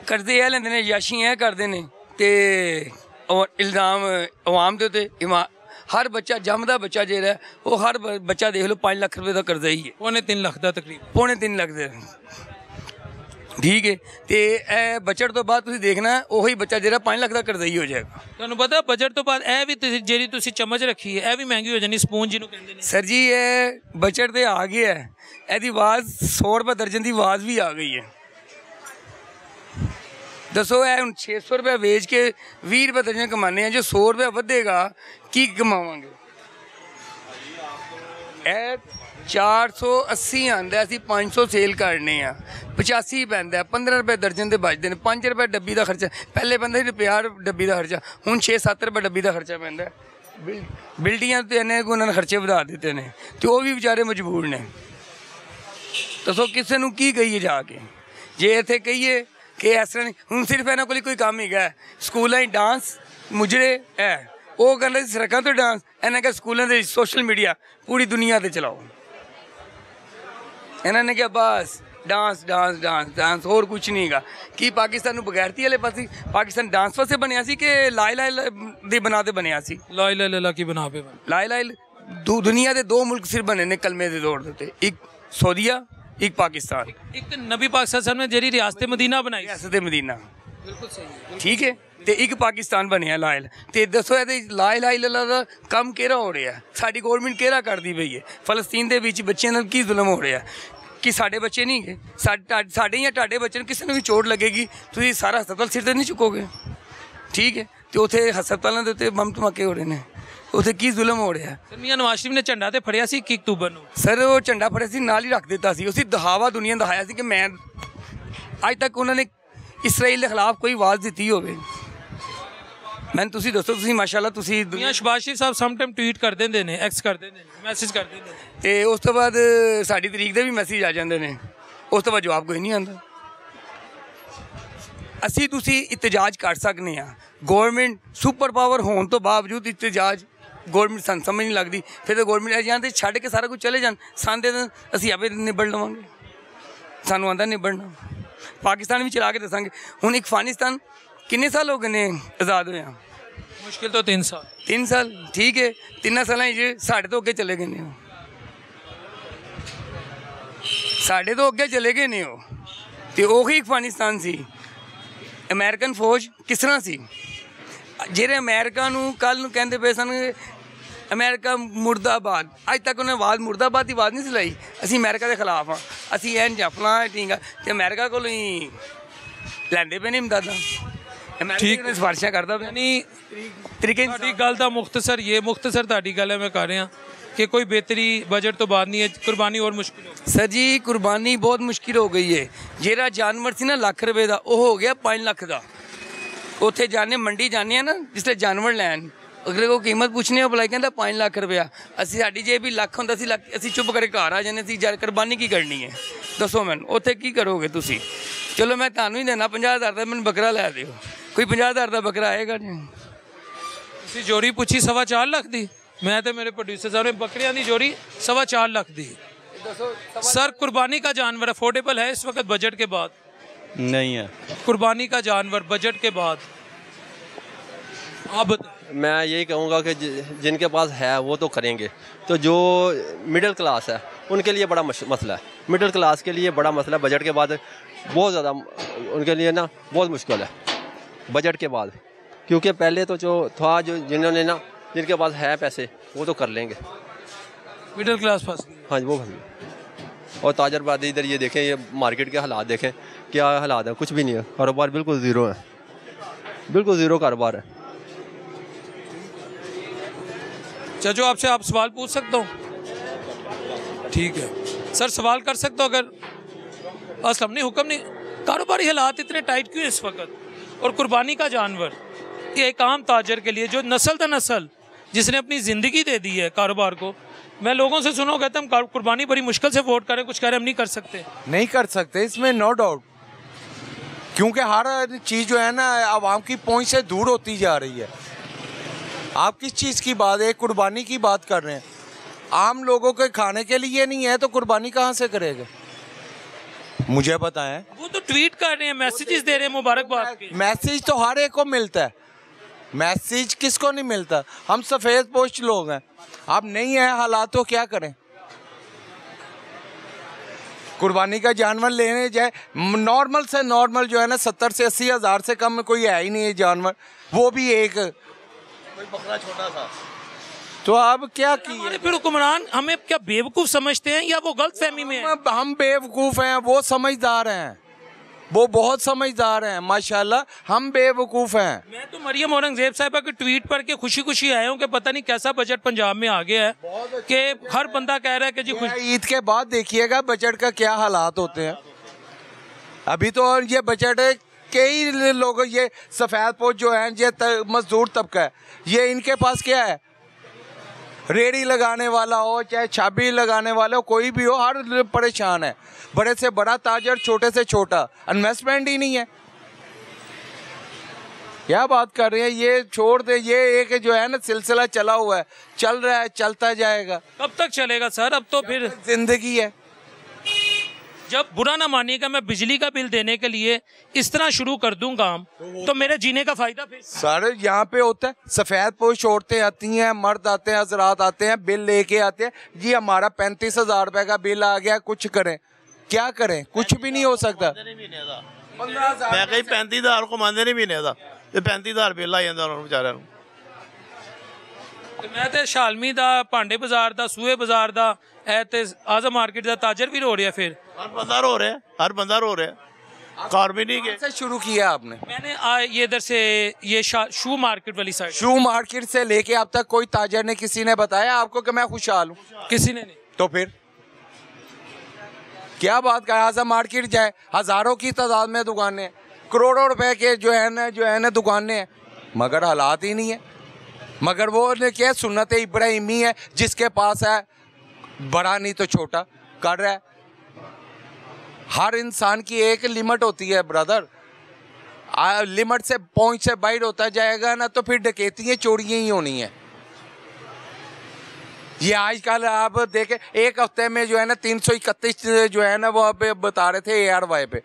ਕਰਜ਼ੇ ਇਹ ਲੈਂਦੇ ਨੇ ਯਾਸ਼ੀ ਇਹ ਕਰਦੇ ਨੇ ਤੇ ਉਹ ਇਲਜ਼ਾਮ ਆਵਾਮ ਦੇ ਉੱਤੇ ਇਮਾ ਹਰ ਬੱਚਾ ਜੰਮਦਾ ਬੱਚਾ ਜਿਹੜਾ ਉਹ ਹਰ ਬ- ਬੱਚਾ ਦੇਖ ਲਓ 5 ਲੱਖ ਰੁਪਏ ਦਾ ਕਰਜ਼ਾ ਹੀ ਹੈ।
ਪੌਣੇ 3 ਲੱਖ ਦਾ ਤਕਰੀਬਨ।
ਪੌਣੇ 3 ਲੱਖ ਦੇ। ਠੀਕ ਹੈ ਤੇ ਇਹ ਬਜਟ ਤੋਂ ਬਾਅਦ ਤੁਸੀਂ ਦੇਖਣਾ ਉਹੀ ਬੱਚਾ ਜਿਹੜਾ 5 ਲੱਖ ਦਾ ਕਰਜ਼ਾ ਹੀ ਹੋ ਜਾਏਗਾ।
ਤੁਹਾਨੂੰ ਪਤਾ ਬਜਟ ਤੋਂ ਬਾਅਦ ਇਹ ਵੀ ਤੁਸੀਂ- ਜਿਹੜੀ ਤੁਸੀਂ ਚਮਚ ਰੱਖੀ ਹੈ ਇਹ ਵੀ ਮਹਿੰਗੀ ਹੋ ਜਾਣੀ ਸਪੂਨ ਜਿਹਨੂੰ ਕਹਿੰਦੇ ਨੇ।
ਸਰ ਜੀ ਇਹ ਬਜਟ ਤੇ ਆ ਗਿਆ ਹੈ ਇਹਦੀ ਆਵਾਜ਼ 100 ਰੁਪਏ ਦਰਜਨ ਦੀ ਆਵਾਜ਼ ਵੀ ਆ ਗਈ ਹੈ। ਦੱਸੋ, ਇਹ ਹੁਣ 600 ਰੁਪਏ ਵੇਚ ਕੇ 20 ਰੁਪਏ ਦਰਜਨ ਕਮਾਉਂਦੇ ਆ, ਜੇ 100 ਰੁਪਏ ਵਧੇਗਾ, ਕੀ ਕਮਾਵਾਂਗੇ? ਇਹ 480 ਆਂਦਾ ਅਸੀਂ 500 ਸੇਲ ਕਰਨੇ ਆ। 85 ਪੈਂਦਾ 15 ਰੁਪਏ ਦਰਜਨ ਦੇ ਬਚਦੇ ਨੇ 5 ਰੁਪਏ ਡੱਬੀ ਦਾ ਖਰਚਾ, ਪਹਿਲੇ ਪੈਂਦਾ ਸੀ ਰੁਪਿਆ ਡੱਬੀ ਦਾ ਖਰਚਾ, ਹੁਣ 6-7 ਰੁਪਏ ਡੱਬੀ ਦਾ ਖਰਚਾ ਪੈਂਦਾ। ਬਿਲ- ਬਿਲਡੀਆਂ ਤੇ ਇਹਨੇ ਕੋ ਉਹਨਾਂ ਨੇ ਖਰਚੇ ਵਧਾ ਦਿੱਤੇ ਨੇ, ਤੇ ਉਹ ਵੀ ਵਿਚਾਰੇ ਮਜਬੂਰ ਨੇ। ਦੱਸੋ, ਕਿਸੇ ਨੂੰ ਕੀ ਕਹੀਏ ਜਾ ਕੇ? ਜੇ ਇੱਥੇ ਕਹੀਏ ਕਿ ਇਸ ਤਰ੍ਹਾਂ ਨਹੀਂ ਹੁਣ ਸਿਰਫ ਇਹਨਾਂ ਕੋਲ ਹੀ ਕੋਈ ਕੰਮ ਹੈਗਾ ਹੈ। ਸਕੂਲਾਂ 'ਚ ਡਾਂਸ ਮੁਜਰੇ ਹੈ ਉਹ ਕਹਿੰਦੇ ਸੀ ਸੜਕਾਂ ਤੋਂ ਡਾਂਸ ਇਹਨਾਂ ਕਿਹਾ ਸਕੂਲਾਂ ਦੇ ਸੋਸ਼ਲ ਮੀਡੀਆ ਪੂਰੀ ਦੁਨੀਆ ਤੇ ਚਲਾਓ ਇਹਨਾਂ ਨੇ ਕਿਹਾ ਬਸ ਡਾਂਸ ਡਾਂਸ ਡਾਂਸ ਡਾਂਸ ਹੋਰ ਕੁਝ ਨਹੀਂਗਾ ਕੀ ਪਾਕਿਸਤਾਨ ਨੂੰ ਬਗੈਰਤੀ ਵਾਲੇ ਪਾਸੇ ਪਾਕਿਸਤਾਨ ਡਾਂਸ ਵਾਸਤੇ ਬਣਿਆ ਸੀ ਕਿ ਲਾਇ ਲਾਇ ਦੇ ਬਣਾ ਤੇ ਬਣਿਆ ਸੀ
ਲਾਇ ਲਾਇ ਲਾ ਕੀ ਬਣਾ ਪੇ
ਲਾਇ ਲਾਇ ਦੂ- ਦੁਨੀਆ ਦੇ ਦੋ ਮੁਲਕ ਸਿਰ ਬਣੇ ਨੇ ਕਲਮੇ ਦੇ ਦੌਰ ਦੇ ਉੱਤੇ ਇੱਕ ਸਊਦੀਆ ਇੱਕ ਪਾਕਿਸਤਾਨ।
ਇੱਕ ਨਬੀ ਪਾਕ ਸੱਲਮ ਨੇ ਜਿਹੜੀ ਰਿਆਸਤ ਮਦੀਨਾ ਬਣਾਈ।
ਰਿਆਸਤ ਮਦੀਨਾ।
ਬਿਲਕੁਲ ਸਹੀ
ਠੀਕ ਹੈ? ਤੇ ਇੱਕ ਪਾਕਿਸਤਾਨ ਬਣਿਆ ਲਾਇਲ। ਤੇ ਦੱਸੋ ਇਹਦੇ ਲਾ ਇਲਾਹਾ ਇਲੱਲ੍ਲਾਹ ਦਾ ਕੰਮ ਕਿਹੜਾ ਹੋ ਰਿਹਾ? ਸਾਡੀ ਗਵਰਨਮੈਂਟ ਕਿਹੜਾ ਕਰਦੀ ਪਈ ਹੈ? ਫਲਸਤੀਨ ਦੇ ਵਿੱਚ ਬੱਚਿਆਂ ਨਾਲ ਕੀ ਜ਼ੁਲਮ ਹੋ ਰਿਹਾ? ਕਿ ਸਾਡੇ ਬੱਚੇ ਨਹੀਂ ਹੈਗੇ? ਸਾਡੇ ਜਾਂ ਤੁਹਾਡੇ ਬੱਚੇ ਨੂੰ ਕਿਸੇ ਨੂੰ ਵੀ ਚੋਟ ਲੱਗੇਗੀ? ਤੁਸੀਂ ਸਾਰਾ ਹਸਪਤਾਲ ਸਿਰ ਤੇ ਨਹੀਂ ਚੁੱਕੋਗੇ? ਠੀਕ ਹੈ? ਤੇ ਉਥੇ ਹਸਪਤਾਲਾਂ ਦੇ ਉੱਤੇ ਬੰਬ ਧਮਾਕੇ ਹੋ ਰਹੇ ਨੇ। ਉਥੇ ਕੀ ਜ਼ੁਲਮ ਹੋ ਰਿਹਾ?
ਸਰ ਮੀਆਂ ਨਵਾਜ਼ ਸ਼ਰੀਫ ਨੇ ਝੰਡਾ ਤੇ ਫੜਿਆ ਸੀ 21 ਅਕਤੂਬਰ ਨੂੰ।
ਸਰ ਉਹ ਝੰਡਾ ਫੜਿਆ ਸੀ ਨਾਲ ਹੀ ਰੱਖ ਦਿੱਤਾ ਸੀ। ਉਸੇ ਦਿਖਾਵਾ ਦੁਨੀਆ ਦਿਖਾਇਆ ਸੀ ਕਿ ਮੈਂ ਅੱਜ ਤੱਕ ਉਹਨਾਂ ਨੇ ਇਸਰਾਈਲ ਦੇ ਖਿਲਾਫ ਕੋਈ ਆਵਾਜ਼ ਦਿੱਤੀ ਹੋਵੇ। ਮੈਨੂੰ ਤੁਸੀਂ ਦੱਸੋ ਤੁਸੀਂ ਮਾਸ਼ਾਅੱਲਾ ਤੁਸੀਂ
ਮੀਆਂ ਸ਼ਬਾਜ਼ ਸ਼ਰੀਫ ਸਾਹਿਬ ਸਮ ਟਾਈਮ ਟਵੀਟ ਕਰ ਦਿੰਦੇ ਨੇ ਐਕਸ ਕਰ ਦਿੰਦੇ ਨੇ ਮੈਸੇਜ ਕਰ ਦਿੰਦੇ ਨੇ।
ਤੇ ਉਸ ਤੋਂ ਬਾਅਦ ਸਾਡੀ ਤਰੀਕ ਦੇ ਵੀ ਮੈਸੇਜ ਆ ਜਾਂਦੇ ਨੇ। ਉਸ ਤੋਂ ਬਾਅਦ ਜਵਾਬ ਕੋਈ ਨਹੀਂ ਆਉਂਦਾ। ਅਸੀਂ ਤੁਸੀਂ ਇਤਜਾਜ ਕਰ ਸਕਨੇ ਆ ਗਵਰਨਮੈਂਟ ਸੁਪਰ ਪਾਵਰ ਹੋਣ ਤੋਂ ਬਾਵਜੂਦ ਇਤਜਾਜ ਗਵਰਨਮੈਂਟ ਸਾਨੂੰ ਸਮਝ ਨਹੀਂ ਲੱਗਦੀ। ਫਿਰ ਤਾਂ ਗਵਰਨਮੈਂਟ ਜਾਂ ਤੇ ਛੱਡ ਕੇ ਸਾਰਾ ਕੁਝ ਚਲੇ ਜਾਣ। ਸਾਂਦੇ ਅਸੀਂ ਆਪੇ ਨਿਬੜ ਲਵਾਂਗੇ। ਸਾਨੂੰ ਆਂਦਾ ਨਿਬੜਨਾ। ਪਾਕਿਸਤਾਨ ਵੀ ਚਲਾ ਕੇ ਦੱਸਾਂਗੇ। ਹੁਣ ਇੱਕ ਅਫਗਾਨਿਸਤਾਨ ਕਿੰਨੇ ਸਾਲ ਹੋ ਗਏ ਨੇ ਆਜ਼ਾਦ ਹੋਇਆ?
ਮੁਸ਼ਕਿਲ ਤੋਂ 3 ਸਾਲ।
3 ਸਾਲ ਠੀਕ ਹੈ। ਤਿੰਨਾਂ ਸਾਲਾਂ 'ਚ ਸਾਡੇ ਤੋਂ ਅੱਗੇ ਚਲੇ ਗਏ ਨੇ ਉਹ। ਸਾਡੇ ਤੋਂ ਅੱਗੇ ਚਲੇ ਗਏ ਨੇ ਉਹ। ਤੇ ਉਹੀ ਅਫਗਾਨਿਸਤਾਨ ਸੀ। ਅਮਰੀਕਨ ਫੌਜ ਕਿਸ ਤਰ੍ਹਾਂ ਸੀ? ਜਿਹੜੇ ਅਮਰੀਕਾ ਨੂੰ ਕੱਲ ਨੂੰ ਕਹਿੰਦੇ ਪਏ ਸਨ ਅਮਰੀਕਾ ਮੁਰਦਾਬਾਦ। ਅੱਜ ਤੱਕ ਉਹਨੇ ਆਵਾਜ਼ ਮੁਰਦਾਬਾਦ ਦੀ ਆਵਾਜ਼ ਨਹੀਂ ਚਲਾਈ ਅਸੀਂ ਅਮਰੀਕਾ ਦੇ ਖਿਲਾਫ ਆ ਅਸੀਂ ਐਨ ਜਫਲਾ ਟੀਂਗਾ ਤੇ ਅਮਰੀਕਾ ਕੋਲੋਂ ਹੀ ਲੈਂਦੇ ਪਏ ਨੇ ਇਮਦਾਦਾਂ। ਅਮਰੀਕਾ ਨੇ ਸਿਫਾਰਿਸ਼ਾਂ ਕਰਦਾ ਪਿਆ।
ਯਾਨੀ
ਤਰੀਕੇ
ਤੁਹਾਡੀ ਗੱਲ ਦਾ ਮੁਖਤਸਰ ਇਹ ਮੁਖਤਸਰ ਤੁਹਾਡੀ ਗੱਲ ਹੈ ਮੈਂ ਕਰ ਰਿਹਾ। ਕਿ ਕੋਈ ਬਿਹਤਰੀ ਬਜਟ ਤੋਂ ਬਾਅਦ ਨਹੀਂ ਹੈ। ਕੁਰਬਾਨੀ ਹੋਰ ਮੁਸ਼ਕਿਲ ਹੋ
ਸਰ ਜੀ ਕੁਰਬਾਨੀ ਬਹੁਤ ਮੁਸ਼ਕਿਲ ਹੋ ਗਈ ਹੈ ਜਿਹੜਾ ਜਾਨਵਰ ਸੀ ਨਾ ਲੱਖ ਰੁਪਏ ਦਾ ਉਹ ਹੋ ਗਿਆ 5 ਲੱਖ ਦਾ। ਉੱਥੇ ਜਾਣੇ ਮੰਡੀ ਜਾਣੇ ਆ ਨਾ ਜਿਸਲੇ ਜਾਨਵਰ ਲੈਣ। ਅਗਲੇ ਕੋ ਕੀਮਤ ਪੁੱਛਨੇ ਹੋ ਬੁਲਾਈ ਕਹਿੰਦਾ 5 ਲੱਖ ਰੁਪਇਆ ਅਸੀਂ ਸਾਡੀ ਜੇ ਵੀ ਲੱਖ ਹੁੰਦਾ ਸੀ ਲੱਖ- ਅਸੀਂ ਚੁੱਪ ਕਰਕੇ ਘਰ ਆ ਜਾਂਦੇ ਸੀ ਜਦ ਕੁਰਬਾਨੀ ਕੀ ਕਰਨੀ ਹੈ ਦੱਸੋ ਮੈਨੂੰ ਉੱਥੇ ਕੀ ਕਰੋਗੇ ਤੁਸੀਂ ਚਲੋ ਮੈਂ ਤੁਹਾਨੂੰ ਹੀ ਦੇਣਾ 50000 ਦਾ ਮੈਨੂੰ ਬੱਕਰਾ ਲੈ ਦਿਓ ਕੋਈ 50000 ਦਾ ਬੱਕਰਾ ਆਏਗਾ ਜੀ
ਤੁਸੀਂ ਜੋੜੀ ਪੁੱਛੀ ਸਵਾ ਚਾਰ ਲੱਖ ਦੀ ਮੈਂ ਤੇ ਮੇਰੇ ਪ੍ਰੋਡਿਊਸਰ ਸਾਹਿਬ ਨੇ ਬੱਕਰੀਆਂ ਦੀ ਜੋੜੀ ਸਵਾ ਚਾਰ ਲੱਖ ਦੀ सर कुर्बानी का जानवर अफोर्डेबल है इस वक्त बजट के बाद
नहीं है
कुर्बानी का जानवर बजट के बाद आप बताएं।
मैं यही कहूँगा कि जिनके पास है वो तो करेंगे। तो जो मिडिल क्लास है उनके लिए बड़ा मसला है। मिडिल क्लास के लिए बड़ा मसला है। बजट के बाद बहुत ज़्यादा उनके लिए ना बहुत मुश्किल है। बजट के बाद। क्योंकि पहले तो जो था जो जिन्होंने ना जिनके पास है पैसे वो तो कर लेंगे।
मिडिल क्लास फंस
हाँ जी वो फंस गए और ताजरबाद इधर ये देखें ये मार्केट के हालात देखें क्या हालात हैं कुछ भी नहीं है। कारोबार बिल्कुल ज़ीरो है। बिल्कुल ज़ीरो कारोबार है।
चाचो आपसे आप सवाल पूछ सकता हूँ। ठीक है। सर, सवाल कर सकते हो अगर? असलम, नहीं, हुक्म नहीं। कारोबारी हालात इतने टाइट क्यों इस वक्त? और कुर्बानी का जानवर, ये एक आम ताजर के लिए जो नस्ल था नस्ल, जिसने अपनी ज़िंदगी दे दी है कारोबार को, मैं लोगों से सुनो कहता हम कुर्बानी बड़ी मुश्किल से वोट करें, कुछ कह रहे हम नहीं कर सकते।
नहीं कर सकते, इसमें नो डाउट क्योंकि हर चीज़ जो है ना, आवाम की पहुँच से दूर होती जा रही है। आप किस चीज़ की बात है? कुर्बानी की बात कर रहे हैं। आम लोगों के खाने के लिए नहीं है तो कुर्बानी कहाँ से करेगा? मुझे पता है।
वो तो ट्वीट कर रहे हैं मैसेजेस दे रहे हैं मुबारकबाद
मैसेज तो हर एक को मिलता है। मैसेज किसको नहीं मिलता? हम सफ़ेद पोस्ट लोग हैं। अब नहीं है हालात तो क्या करें? कुर्बानी का जानवर लेने जाए नॉर्मल से नॉर्मल जो है ना सत्तर से अस्सी हज़ार से कम में कोई है ही नहीं है जानवर। वो भी एक
बकरा छोटा सा
तो अब क्या की
हमारे फिर हुक्मरान हमें क्या बेवकूफ़ समझते हैं या वो गलत फहमी में है?
हम बेवकूफ़ हैं वो समझदार हैं। वो बहुत समझदार हैं माशाल्लाह हम बेवकूफ़ हैं।
मैं तो मरियम औरंगज़ेब साहिबा के ट्वीट पर के खुशी खुशी आया हूँ कि पता नहीं कैसा बजट पंजाब में आ गया है कि हर बंदा कह रहा है कि जी खुश
ईद के बाद देखिएगा बजट का क्या हालात होते हैं। अभी तो ये बजट है कई लोग ये सफ़ेद पोच जो हैं ये मजदूर तबका है। ये इनके पास क्या है? रेड़ी लगाने वाला हो चाहे छाबी लगाने वाला हो कोई भी हो हर परेशान है। बड़े से बड़ा ताजर छोटे से छोटा। इन्वेस्टमेंट ही नहीं है। क्या बात कर रहे हैं? ये छोड़ दे ये एक जो है ना सिलसिला चला हुआ है। चल रहा है चलता जाएगा।
कब तक चलेगा सर? अब तो फिर
ज़िंदगी है।
जब बुरा ना मानिएगा मैं बिजली का बिल देने के लिए इस तरह शुरू कर दूं काम तो मेरे जीने का फायदा फिर
सारे यहाँ पे होता है सफ़ेद पोश औरतें आती हैं मर्द आते हैं हजरात आते हैं बिल लेके आते हैं जी हमारा पैंतीस हजार रुपए का बिल आ गया कुछ करें क्या करें कुछ भी नहीं हो सकता
ਮੈਂ ਕਹੀ 35000 ਕਮਾਉਂਦੇ ਨਹੀਂ ਮਹੀਨੇ ਦਾ ਤੇ 35000 ਬਿੱਲ ਆ ਜਾਂਦਾ ਉਹਨਾਂ ਨੂੰ ਵਿਚਾਰਿਆਂ ਨੂੰ
ਤੇ ਮੈਂ ਤੇ ਸ਼ਾਲਮੀ ਦਾ ਭਾਂਡੇ ਬਾਜ਼ਾਰ ਦਾ ਸੂਏ ਬਾਜ਼ਾਰ ਦਾ ਇਹ ਤੇ ਆਜ਼ਮ ਮਾਰਕੀਟ ਦਾ ਤਾਜਰ ਵੀ ਰੋ ਰਿਹਾ ਫਿਰ
हर बंदा रो रहे हर बंदा रो रहे कार भी नहीं गया
शुरू किया आपने?
मैंने आ, ये इधर से ये शू मार्केट वाली साइड।
शू मार्केट से लेके अब तक कोई ताजर ने किसी ने बताया आपको कि मैं खुशहाल हूँ?
किसी ने नहीं।
तो फिर? क्या बात कर आज़म मार्केट जाए हज़ारों की तादाद में दुकानें करोड़ों रुपए के जो है ना जो है ना दुकानें हैं मगर हालात ही नहीं है। मगर वो ने क्या सुन्नत इब्राहिमी है जिसके पास है बड़ा नहीं तो छोटा कर रहा है। हर इंसान की एक लिमिट होती है ब्रदर लिमिट से पहुँच से बाहर होता जाएगा ना तो फिर डकैतियाँ चोरियाँ ही होनी है। ये आजकल आप देखें, एक हफ़्ते में जो है ना, तीन सौ इकतीस जो है ना, वो आप बता रहे थे ए आर वाई पे।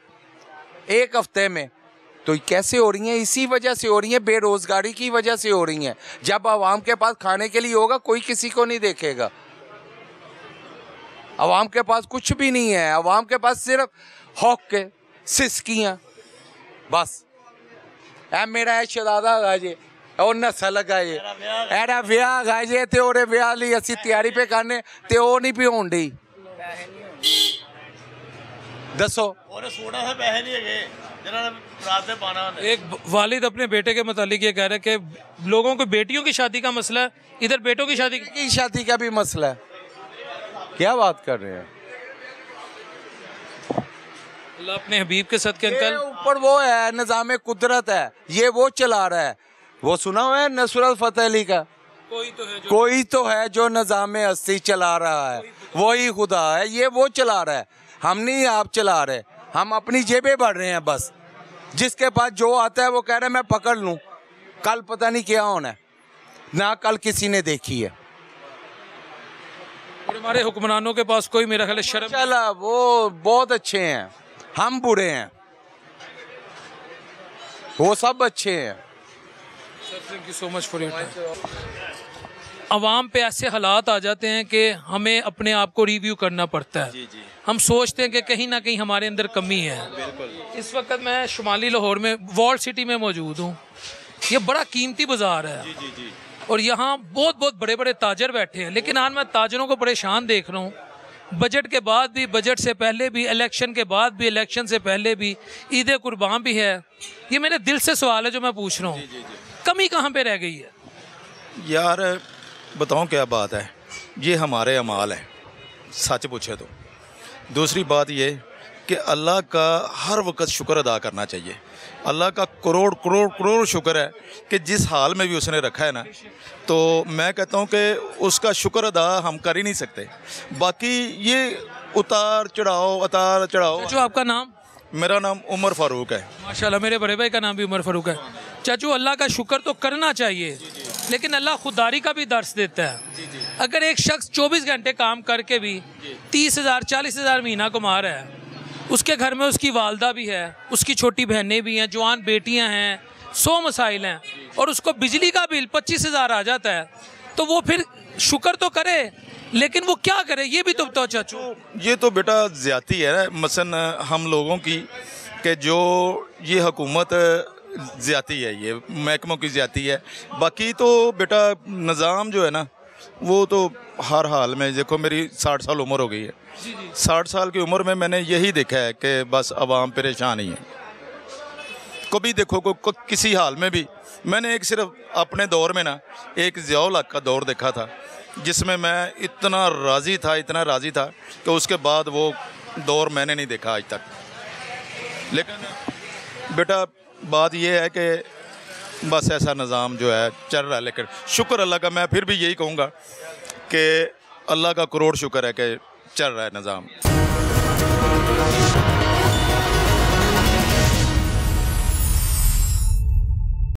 एक हफ़्ते में। तो कैसे हो रही हैं? इसी वजह से हो रही हैं, बेरोजगारी की वजह से हो रही हैं। जब आवाम के पास खाने के लिए होगा, कोई किसी को नहीं देखेगा। आवाम के पास कुछ भी नहीं है आवाम के पास सिर्फ हॉक के सिस्कियाँ बस ਐ ਮੇਰਾ ਇਹ ਸ਼ਹਜ਼ਾਦਾ ਹੈਗਾ ਜੀ ਉਹ ਨਸਲ ਹੈਗਾ ਜੀ ਇਹਦਾ ਵਿਆਹ ਹੈਗਾ ਜੀ ਤੇ ਉਹਦੇ ਵਿਆਹ ਲਈ ਅਸੀਂ ਤਿਆਰੀ ਪੇ ਕਰਨੇ ਤੇ ਉਹ ਨਹੀਂ ਪਿਉਣ ਡਈ ਦੱਸੋ
ਉਹਨੇ ਸੋਨਾ ਸੇ ਪੈਸੇ ਨਹੀਂ ਹੈਗੇ ਜਿਹਨਾਂ ਨੇ ਰਾਤ ਦੇ ਪਾਣਾ ਉਹਨੇ
एक वालिद अपने बेटे के मतलब ये कह रहे हैं कि लोगों को बेटियों की शादी का मसला है इधर बेटों की शादी
की शादी का भी मसला है क्या बात कर रहे हैं?
अल्लाह अपने हबीब के सद के अंकल।
ऊपर वो है निज़ाम कुदरत है ये वो चला रहा है। वो सुना हुआ है नसरत फतेह अली का?
कोई तो है
कोई तो है जो निज़ाम हस्ती चला रहा है। वही खुदा है ये वो चला रहा है। हम नहीं आप चला रहे हम अपनी जेबें भर रहे हैं बस। जिसके पास जो आता है वो कह रहा है मैं पकड़ लूँ। कल पता नहीं क्या होना है। ना कल किसी ने देखी है।
और हमारे हुक्मरानों के पास कोई मेरा ख्याल शर्म
चला वो बहुत अच्छे हैं। हम बुरे हैं। वो सब अच्छे हैं।
Thank you so much for your आवाम पे ऐसे हालात आ जाते हैं कि हमें अपने आप को रिव्यू करना पड़ता है। जी जी। हम सोचते हैं कि कहीं ना कहीं हमारे अंदर कमी है। इस वक्त मैं शुमाली लाहौर में वॉल सिटी में मौजूद हूँ। ये बड़ा कीमती बाज़ार है। और यहाँ बहुत बहुत बड़े बड़े ताजर बैठे हैं। लेकिन आज मैं ताजरों को परेशान देख रहा हूँ। बजट के बाद भी बजट से पहले भी इलेक्शन के बाद भी इलेक्शन से पहले भी ईद कुर्बान भी है। ये मेरे दिल से सवाल है जो मैं पूछ रहा हूँ। कमी कहाँ पे रह गई है?
यार बताऊँ क्या बात है? ये हमारे अमाल है। सच पूछे तो। दूसरी बात ये कि अल्लाह का हर वक्त शुक्र अदा करना चाहिए। अल्लाह का करोड़ करोड़ करोड़ शुक्र है कि जिस हाल में भी उसने रखा है ना तो मैं कहता हूँ कि उसका शुक्र अदा हम कर ही नहीं सकते। बाकी ये उतार चढ़ाओ उतार चढ़ाओ।
जो आपका नाम?
मेरा नाम उमर फारूक है।
माशाल्लाह मेरे बड़े भाई का नाम भी उमर फारूक है। चाचू अल्लाह का शुक्र तो करना चाहिए लेकिन अल्लाह खुदारी का भी दर्श देता है। अगर एक शख्स 24 घंटे काम करके भी तीस हज़ार चालीस हज़ार महीना कमा रहा है उसके घर में उसकी वालदा भी है, उसकी छोटी बहनें भी हैं, जवान बेटियाँ हैं, सौ मसाइल हैं और उसको बिजली का बिल पच्चीस हज़ार आ जाता है। तो वो फिर शुक्र तो करे, लेकिन वो क्या करे, ये भी तो बताओ चाचू।
ये तो बेटा ज़्यादा है मसन हम लोगों की कि जो ये हुकूमत ज़्यादा है ये महकमों की ज़्यादा है। बाकी तो बेटा निज़ाम जो है ना वो तो हर हाल में देखो मेरी साठ साल उम्र हो गई है। साठ साल की उम्र में मैंने यही देखा है कि बस आवाम परेशान ही है। कभी देखो को, को किसी हाल में भी मैंने एक सिर्फ़ अपने दौर में ना एक ज़ियाउल हक का दौर देखा था जिसमें मैं इतना राज़ी था इतना राज़ी था कि उसके बाद वो दौर मैंने नहीं देखा आज तक। लेकिन बेटा बात यह है कि बस ऐसा निज़ाम जो है चल रहा है, लेकिन शुक्र अल्लाह का, मैं फिर भी यही कहूँगा कि अल्लाह का करोड़ शुक्र है कि चल रहा है निज़ाम।